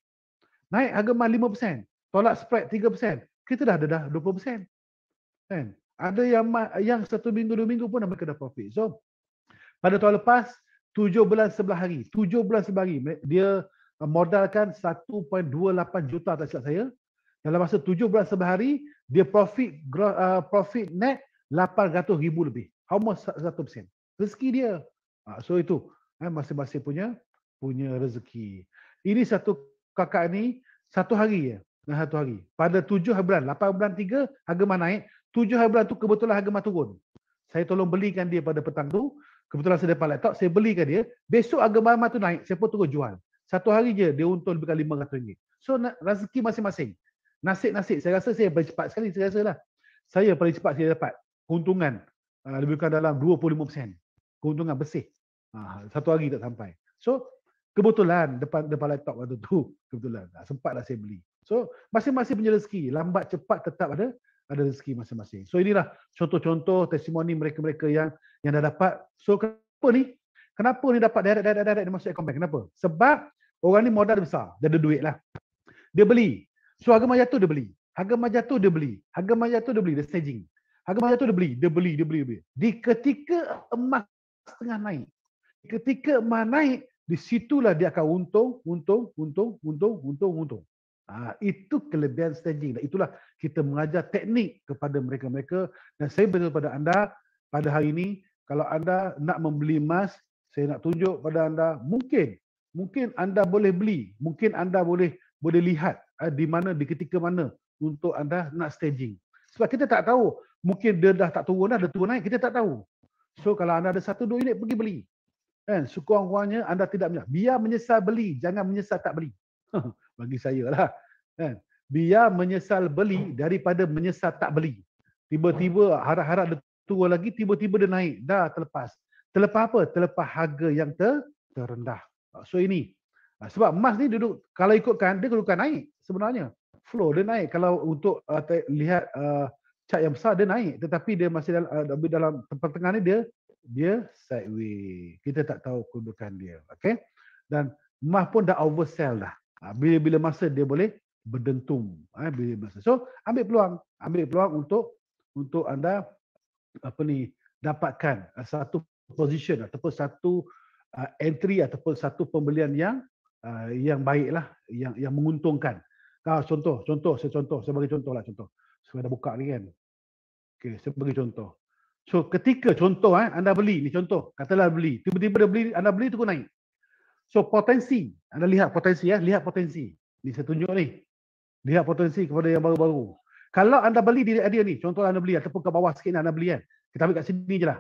Naik harga emas 5%. Tolak spread 3%. Kita dah ada dah 20%. Kan? Ada yang yang satu minggu, dua minggu pun mereka dah profit. So, pada tahun lepas, 7 bulan sebelah hari. 7 bulan sebelah hari. Dia modalkan 1.28 juta tak silap saya. Dalam masa 7 bulan sehari, dia profit uh, profit net 800 ribu lebih. How much 100%? Rezeki dia. Uh, so itu eh, masing-masing punya punya rezeki. Ini satu kakak ni satu hari ya. Nah, satu hari. Pada 7 hari bulan, 8 bulan 3 harga mana naik. 7 hari bulan tu kebetulan harga mah turun. Saya tolong belikan dia pada petang tu. Kebetulan saya dapat laptop, saya belikan dia. Besok harga mah tu naik, saya pun terus jual. Satu hari je dia untung lebih kali RM500. So rezeki masing-masing. Nasib-nasib. Saya rasa saya paling cepat sekali. Saya rasa lah. Saya paling cepat saya dapat keuntungan uh, lebih kurang dalam 25%. keuntungan bersih. Ha, satu hari tak sampai. So kebetulan depan depan laptop waktu tu kebetulan ha, sempatlah saya beli. So masing-masing punya rezeki, lambat cepat tetap ada ada rezeki masing-masing. So inilah contoh-contoh testimoni mereka-mereka yang yang dah dapat. So kenapa ni? Kenapa ni dapat direct direct direct masuk account bank? Kenapa? Sebab orang ni modal dia besar, dia ada duit lah. Dia beli. So harga majatu dia beli. Harga majatu dia beli. Harga majatu dia beli, dia staging. Harga majatu dia beli, dia beli, dia beli, dia beli. Di ketika emas tengah naik. Ketika emas naik, di situlah dia akan untung, untung, untung, untung, untung, untung. Ha, itu kelebihan staging. Dan itulah kita mengajar teknik kepada mereka-mereka. Dan saya beritahu kepada anda, pada hari ini, kalau anda nak membeli emas, saya nak tunjuk pada anda, mungkin, mungkin anda boleh beli. Mungkin anda boleh boleh lihat ha, di mana, di ketika mana untuk anda nak staging. Sebab kita tak tahu, mungkin dia dah tak turun dah, dia turun naik, kita tak tahu. So kalau anda ada satu dua unit, pergi beli. Kan? Sekurang-kurangnya anda tidak menyesal. Biar menyesal beli, jangan menyesal tak beli. bagi saya lah. Kan? Biar menyesal beli daripada menyesal tak beli. Tiba-tiba harap-harap dia turun lagi, tiba-tiba dia naik. Dah terlepas. Terlepas apa? Terlepas harga yang ter terendah. So ini. Ha, sebab emas ni duduk, kalau ikutkan, dia kedudukan naik sebenarnya. Flow dia naik. Kalau untuk uh, lihat uh, chart yang besar, dia naik. Tetapi dia masih dalam, uh, dalam tempat tengah ni, dia dia sideways. Kita tak tahu kedudukan dia. Okay? Dan emas pun dah oversell dah. Bila-bila masa dia boleh berdentum. Ha, bila. So ambil peluang, ambil peluang untuk untuk anda apa ni dapatkan uh, satu position ataupun satu uh, entry ataupun satu pembelian yang uh, yang baiklah, yang yang menguntungkan. Kalau contoh, contoh, saya contoh, saya bagi contoh lah contoh. Saya dah buka ni kan. Okay, saya bagi contoh. So ketika contoh eh, anda beli, ni contoh, katalah beli, tiba-tiba dia beli, anda beli tu naik. So potensi, anda lihat potensi ya, lihat potensi. Ni saya tunjuk ni. Lihat potensi kepada yang baru-baru. Kalau anda beli di dia ni, contoh anda beli ataupun ke bawah sikit anda beli kan. Kita ambil kat sini je lah.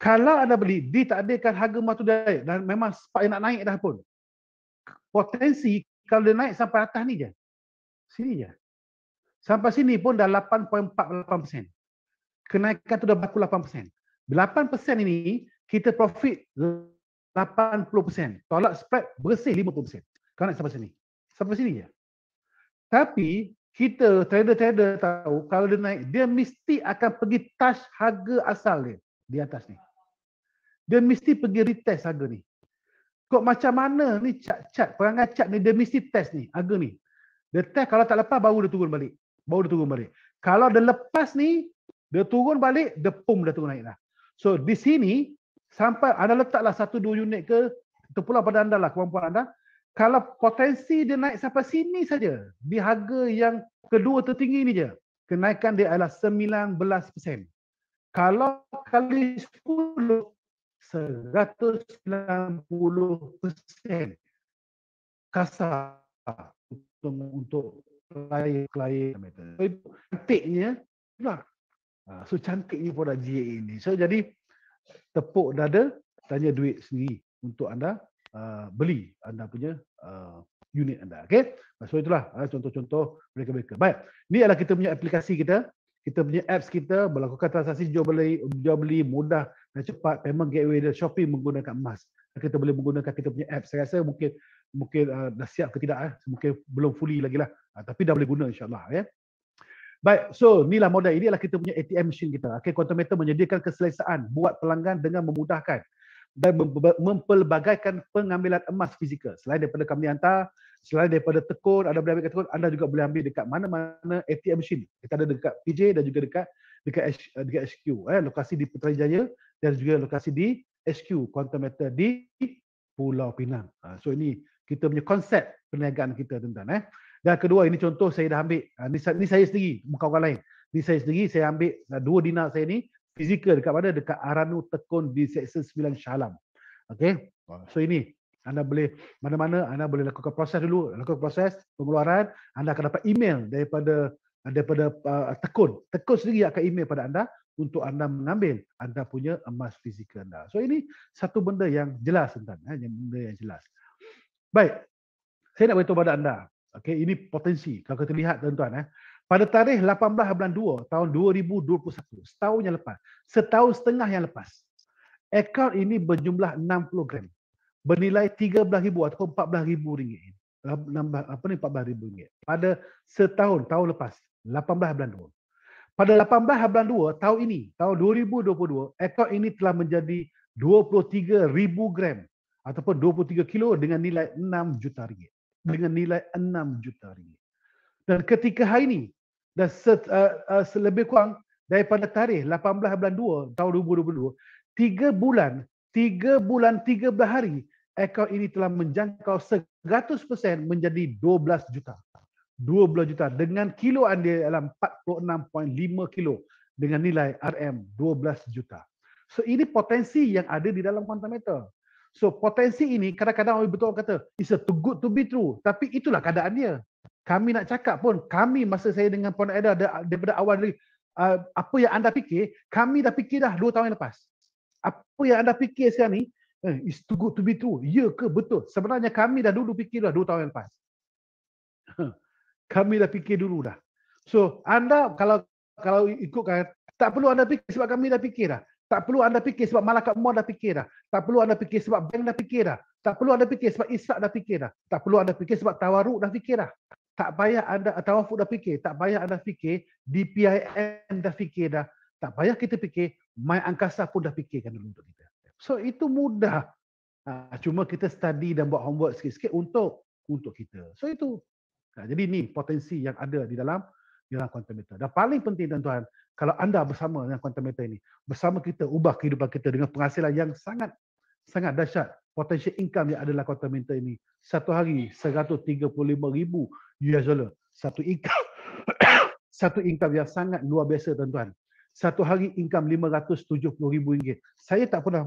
Kalau anda beli, dia tak adakan harga matu dia dan memang sepak nak naik dah pun. Potensi kalau dia naik sampai atas ni je. Sini je. Sampai sini pun dah 8.48%. Kenaikan tu dah berlaku 8%. 8% ini kita profit 80%. Tolak spread bersih 50%. Kau nak sampai sini. Sampai sini je. Tapi kita trader-trader tahu kalau dia naik, dia mesti akan pergi touch harga asal dia di atas ni. Dia mesti pergi retest harga ni. Kok macam mana ni cat-cat, perangai cat ni dia mesti test ni, harga ni. Dia test kalau tak lepas baru dia turun balik. Baru dia turun balik. Kalau dia lepas ni, dia turun balik, dia pum dah turun naik dah. So di sini sampai anda letaklah satu dua unit ke terpulang pada anda lah kemampuan anda kalau potensi dia naik sampai sini saja di harga yang kedua tertinggi ni je kenaikan dia adalah 19%. Kalau kali 10 190% kasar untuk untuk klien-klien so, itu cantiknya pula. So cantiknya produk GA ini. So jadi tepuk dada, tanya duit sendiri untuk anda uh, beli anda punya uh, unit anda. Okay? So itulah uh, contoh-contoh mereka-mereka. Baik, ini adalah kita punya aplikasi kita. Kita punya apps kita melakukan transaksi jual beli, jual beli mudah dan cepat. Payment gateway dan shopping menggunakan emas. Kita boleh menggunakan kita punya apps. Saya rasa mungkin mungkin uh, dah siap ke tidak. Eh? Mungkin belum fully lagi lah. Uh, tapi dah boleh guna insyaAllah. Ya? Baik, so inilah model. Ini adalah kita punya ATM machine kita. Okay, Quantum Meter menyediakan keselesaan buat pelanggan dengan memudahkan dan mempelbagaikan pengambilan emas fizikal. Selain daripada kami hantar, selain daripada tekun, ada boleh ambil tekun, anda juga boleh ambil dekat mana-mana ATM machine. Kita ada dekat PJ dan juga dekat dekat, dekat HQ. Eh, lokasi di Putrajaya dan juga lokasi di HQ Quantum Meter di Pulau Pinang. Ha, so ini kita punya konsep perniagaan kita tuan-tuan. Eh. Dan kedua, ini contoh saya dah ambil. Ini, ah, ini saya sendiri, bukan orang lain. Ini saya sendiri, saya ambil ah, dua dinar saya ni, fizikal dekat mana? Dekat Aranu Tekun di Sektor 9 Shalam. Okay. So ini, anda boleh, mana-mana anda boleh lakukan proses dulu, lakukan proses pengeluaran, anda akan dapat email daripada daripada uh, Tekun. Tekun sendiri akan email pada anda untuk anda mengambil anda punya emas fizikal anda. So ini satu benda yang jelas tuan eh, yang benda yang jelas. Baik. Saya nak beritahu pada anda, Okey, ini potensi. Kalau kita lihat tuan-tuan eh. Pada tarikh 18 bulan 2 tahun 2021, setahun yang lepas, setahun setengah yang lepas, Akaun ini berjumlah 60 gram. Bernilai RM13,000 ataupun RM14,000. Apa ni RM14,000? Pada setahun, tahun lepas. 18 bulan 2. Pada 18 bulan 2 tahun ini, tahun 2022, akaun ini telah menjadi 23,000 gram ataupun 23 kilo dengan nilai 6 juta ringgit. Dengan nilai 6 juta ringgit. Dan ketika hari ini, dan set, uh, uh, selebih kurang daripada tarikh 18 bulan 2 tahun 2022, 3 bulan, 3 bulan 13 hari, akaun ini telah menjangkau 100% menjadi 12 juta. 12 juta dengan kiloan dia dalam 46.5 kilo dengan nilai RM 12 juta. So ini potensi yang ada di dalam quantum meter. So potensi ini kadang-kadang orang betul kata it's a too good to be true. Tapi itulah keadaan dia. Kami nak cakap pun kami masa saya dengan Puan Aida daripada awal dari uh, apa yang anda fikir, kami dah fikir dah 2 tahun yang lepas. Apa yang anda fikir sekarang ni eh, is too good to be true. Ya ke betul? Sebenarnya kami dah dulu fikir dah 2 tahun yang lepas. kami dah fikir dulu dah. So anda kalau kalau ikutkan tak perlu anda fikir sebab kami dah fikir dah. Tak perlu anda fikir sebab Malakat Muar dah fikir dah. Tak perlu anda fikir sebab bank dah fikir dah. Tak perlu anda fikir sebab Isyak dah fikir dah. Tak perlu anda fikir sebab Tawaruk dah fikir dah. Tak payah anda Tawafuk dah fikir. Tak payah anda fikir DPIM dah fikir dah. Tak payah kita fikir My Angkasa pun dah fikirkan dulu untuk kita. So itu mudah. Ha, cuma kita study dan buat homework sikit-sikit untuk untuk kita. So itu Ha, jadi ini potensi yang ada di dalam di dalam quantum meter. Dan paling penting tuan-tuan, kalau anda bersama dengan quantum meter ini, bersama kita ubah kehidupan kita dengan penghasilan yang sangat sangat dahsyat, potensi income yang ada dalam quantum meter ini. Satu hari 135,000 US dollar. Satu income satu income yang sangat luar biasa tuan-tuan. Satu hari income 570,000 ringgit. Saya tak pernah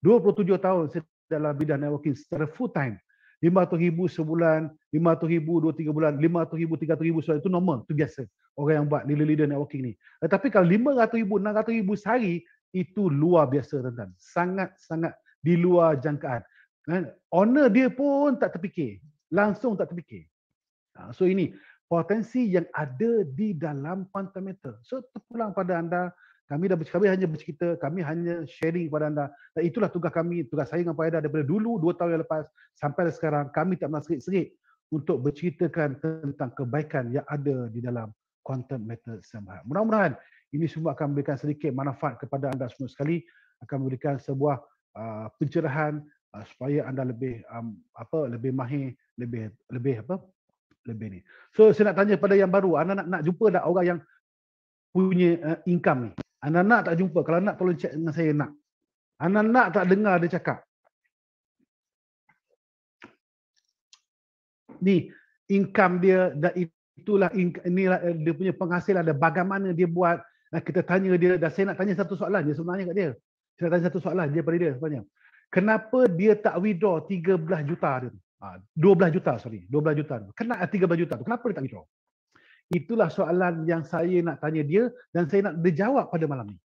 27 tahun saya dalam bidang networking secara full time 500 ribu sebulan, 500 ribu dua tiga bulan, 500 ribu, 300 ribu sebulan. Itu normal, itu biasa. Orang yang buat leader-leader networking ni. Tetapi kalau 500 ribu, 600 ribu sehari, itu luar biasa tuan-tuan. Sangat-sangat di luar jangkaan. Kan? Owner dia pun tak terfikir. Langsung tak terfikir. Ha, so ini potensi yang ada di dalam quantum meter. So terpulang pada anda, kami dah kami hanya bercerita, kami hanya sharing kepada anda. Dan itulah tugas kami, tugas saya dengan Pak Aida daripada dulu, dua tahun yang lepas, sampai sekarang, kami tak pernah serik-serik untuk berceritakan tentang kebaikan yang ada di dalam quantum matter sembahat. Mudah-mudahan ini semua akan memberikan sedikit manfaat kepada anda semua sekali, akan memberikan sebuah uh, pencerahan uh, supaya anda lebih um, apa lebih mahir, lebih lebih apa? lebih ni. So saya nak tanya pada yang baru, anda nak nak jumpa tak orang yang punya uh, income ni? Anak-anak tak jumpa. Kalau nak tolong cek dengan saya nak. Anak-anak tak dengar dia cakap. Ni income dia dan itulah inilah eh, dia punya penghasilan ada bagaimana dia buat kita tanya dia dan saya nak tanya satu soalan je sebenarnya kat dia. Saya tanya satu soalan je pada dia sebenarnya. Kenapa dia tak withdraw 13 juta dia tu? Ha, 12 juta sorry, 12 juta tu. Kenapa 13 juta tu? Kenapa dia tak withdraw? Itulah soalan yang saya nak tanya dia dan saya nak dia jawab pada malam ni.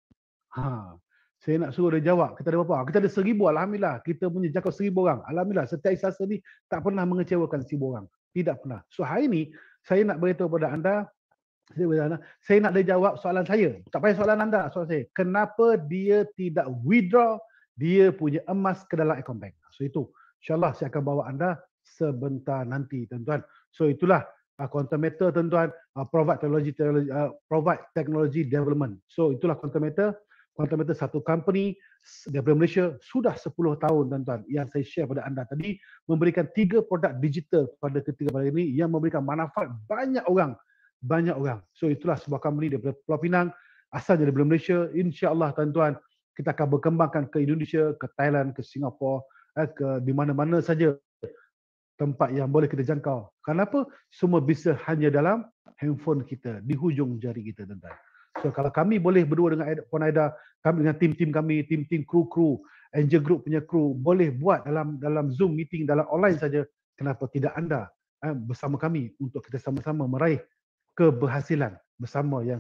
Ha. Saya nak suruh dia jawab. Kita ada berapa? Kita ada seribu. Alhamdulillah. Kita punya jangkau seribu orang. Alhamdulillah. Setiap isasa ni tak pernah mengecewakan seribu orang. Tidak pernah. So hari ni saya nak beritahu kepada anda. Saya, nak dia jawab soalan saya. Tak payah soalan anda. Soalan saya. Kenapa dia tidak withdraw dia punya emas ke dalam account bank. So itu. InsyaAllah saya akan bawa anda sebentar nanti tuan-tuan. So itulah uh, quantum meter tuan-tuan uh, provide technology uh, provide technology development. So itulah quantum meter. Quantum meter satu company daripada Malaysia sudah 10 tahun tuan-tuan yang saya share pada anda tadi memberikan tiga produk digital pada ketiga pada ini yang memberikan manfaat banyak orang banyak orang. So itulah sebuah company daripada Pulau Pinang asalnya daripada Malaysia. Insya-Allah tuan-tuan kita akan berkembangkan ke Indonesia, ke Thailand, ke Singapura, eh, ke di mana-mana saja tempat yang boleh kita jangkau. Kenapa? Semua bisa hanya dalam handphone kita, di hujung jari kita tuan-tuan. So kalau kami boleh berdua dengan Puan Aida, kami dengan tim-tim kami, tim-tim kru-kru, Angel Group punya kru boleh buat dalam dalam Zoom meeting dalam online saja, kenapa tidak anda eh, bersama kami untuk kita sama-sama meraih keberhasilan bersama yang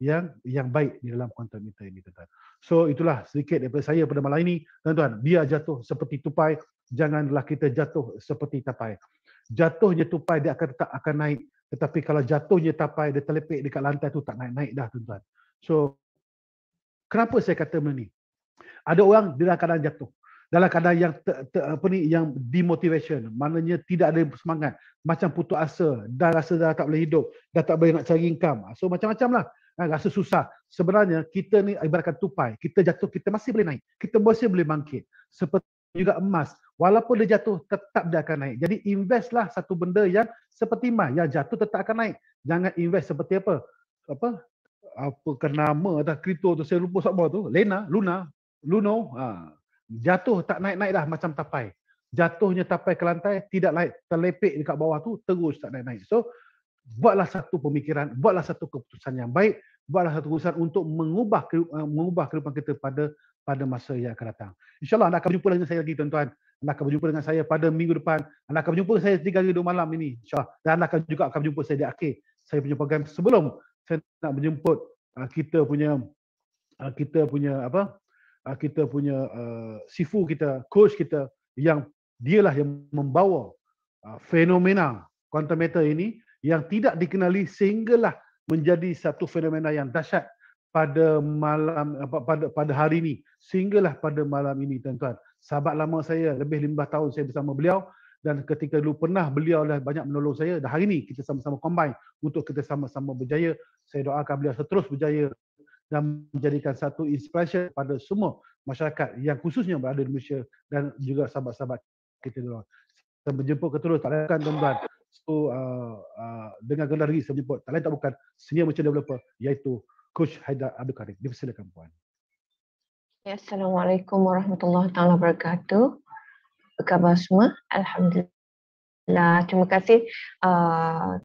yang yang baik di dalam quantum meter ini tuan-tuan. So itulah sedikit daripada saya pada malam ini tuan-tuan. Biar jatuh seperti tupai, janganlah kita jatuh seperti tapai. Jatuhnya tupai dia akan tetap akan naik. Tetapi kalau jatuhnya tapai dia terlepek dekat lantai tu tak naik-naik dah tuan-tuan. So kenapa saya kata benda ni? Ada orang dalam keadaan jatuh. Dalam keadaan yang ter, ter, apa ni yang demotivation, maknanya tidak ada semangat, macam putus asa, dah rasa dah tak boleh hidup, dah tak boleh nak cari income. So macam-macam lah. Ha, rasa susah. Sebenarnya kita ni ibaratkan tupai. Kita jatuh, kita masih boleh naik. Kita masih boleh bangkit. Seperti juga emas. Walaupun dia jatuh, tetap dia akan naik. Jadi investlah satu benda yang seperti emas. Yang jatuh tetap akan naik. Jangan invest seperti apa? Apa? Apa ke nama atau kripto tu saya lupa siapa tu. Lena, Luna, Luno. Ha. Jatuh tak naik-naik dah macam tapai. Jatuhnya tapai ke lantai, tidak naik, terlepek dekat bawah tu, terus tak naik-naik. So, buatlah satu pemikiran, buatlah satu keputusan yang baik, buatlah satu keputusan untuk mengubah uh, mengubah kehidupan kita pada pada masa yang akan datang. InsyaAllah anda akan berjumpa dengan saya lagi tuan-tuan. Anda akan berjumpa dengan saya pada minggu depan. Anda akan berjumpa saya tiga hari dua malam ini. InsyaAllah. Dan anda akan juga akan berjumpa saya di akhir. Saya punya program sebelum saya nak menjemput uh, kita punya uh, kita punya apa kita punya uh, sifu kita, coach kita yang dialah yang membawa uh, fenomena quantum matter ini yang tidak dikenali sehinggalah menjadi satu fenomena yang dahsyat pada malam pada pada hari ini. Sehinggalah pada malam ini tuan-tuan. Sahabat lama saya lebih 15 tahun saya bersama beliau dan ketika dulu pernah beliau dah banyak menolong saya dan hari ini kita sama-sama combine untuk kita sama-sama berjaya. Saya doakan beliau terus berjaya dan menjadikan satu inspirasi pada semua masyarakat yang khususnya berada di Malaysia dan juga sahabat-sahabat kita dulu. Kita berjemput ke terus tak lain tuan-tuan So uh, uh, dengan gelar lagi saya menyebut tak lain tak bukan senior merchant developer iaitu Coach Haidar Abdul Karim. Dipersilakan puan. Ya, Assalamualaikum warahmatullahi taala wabarakatuh. Apa khabar semua? Alhamdulillah. Terima kasih uh,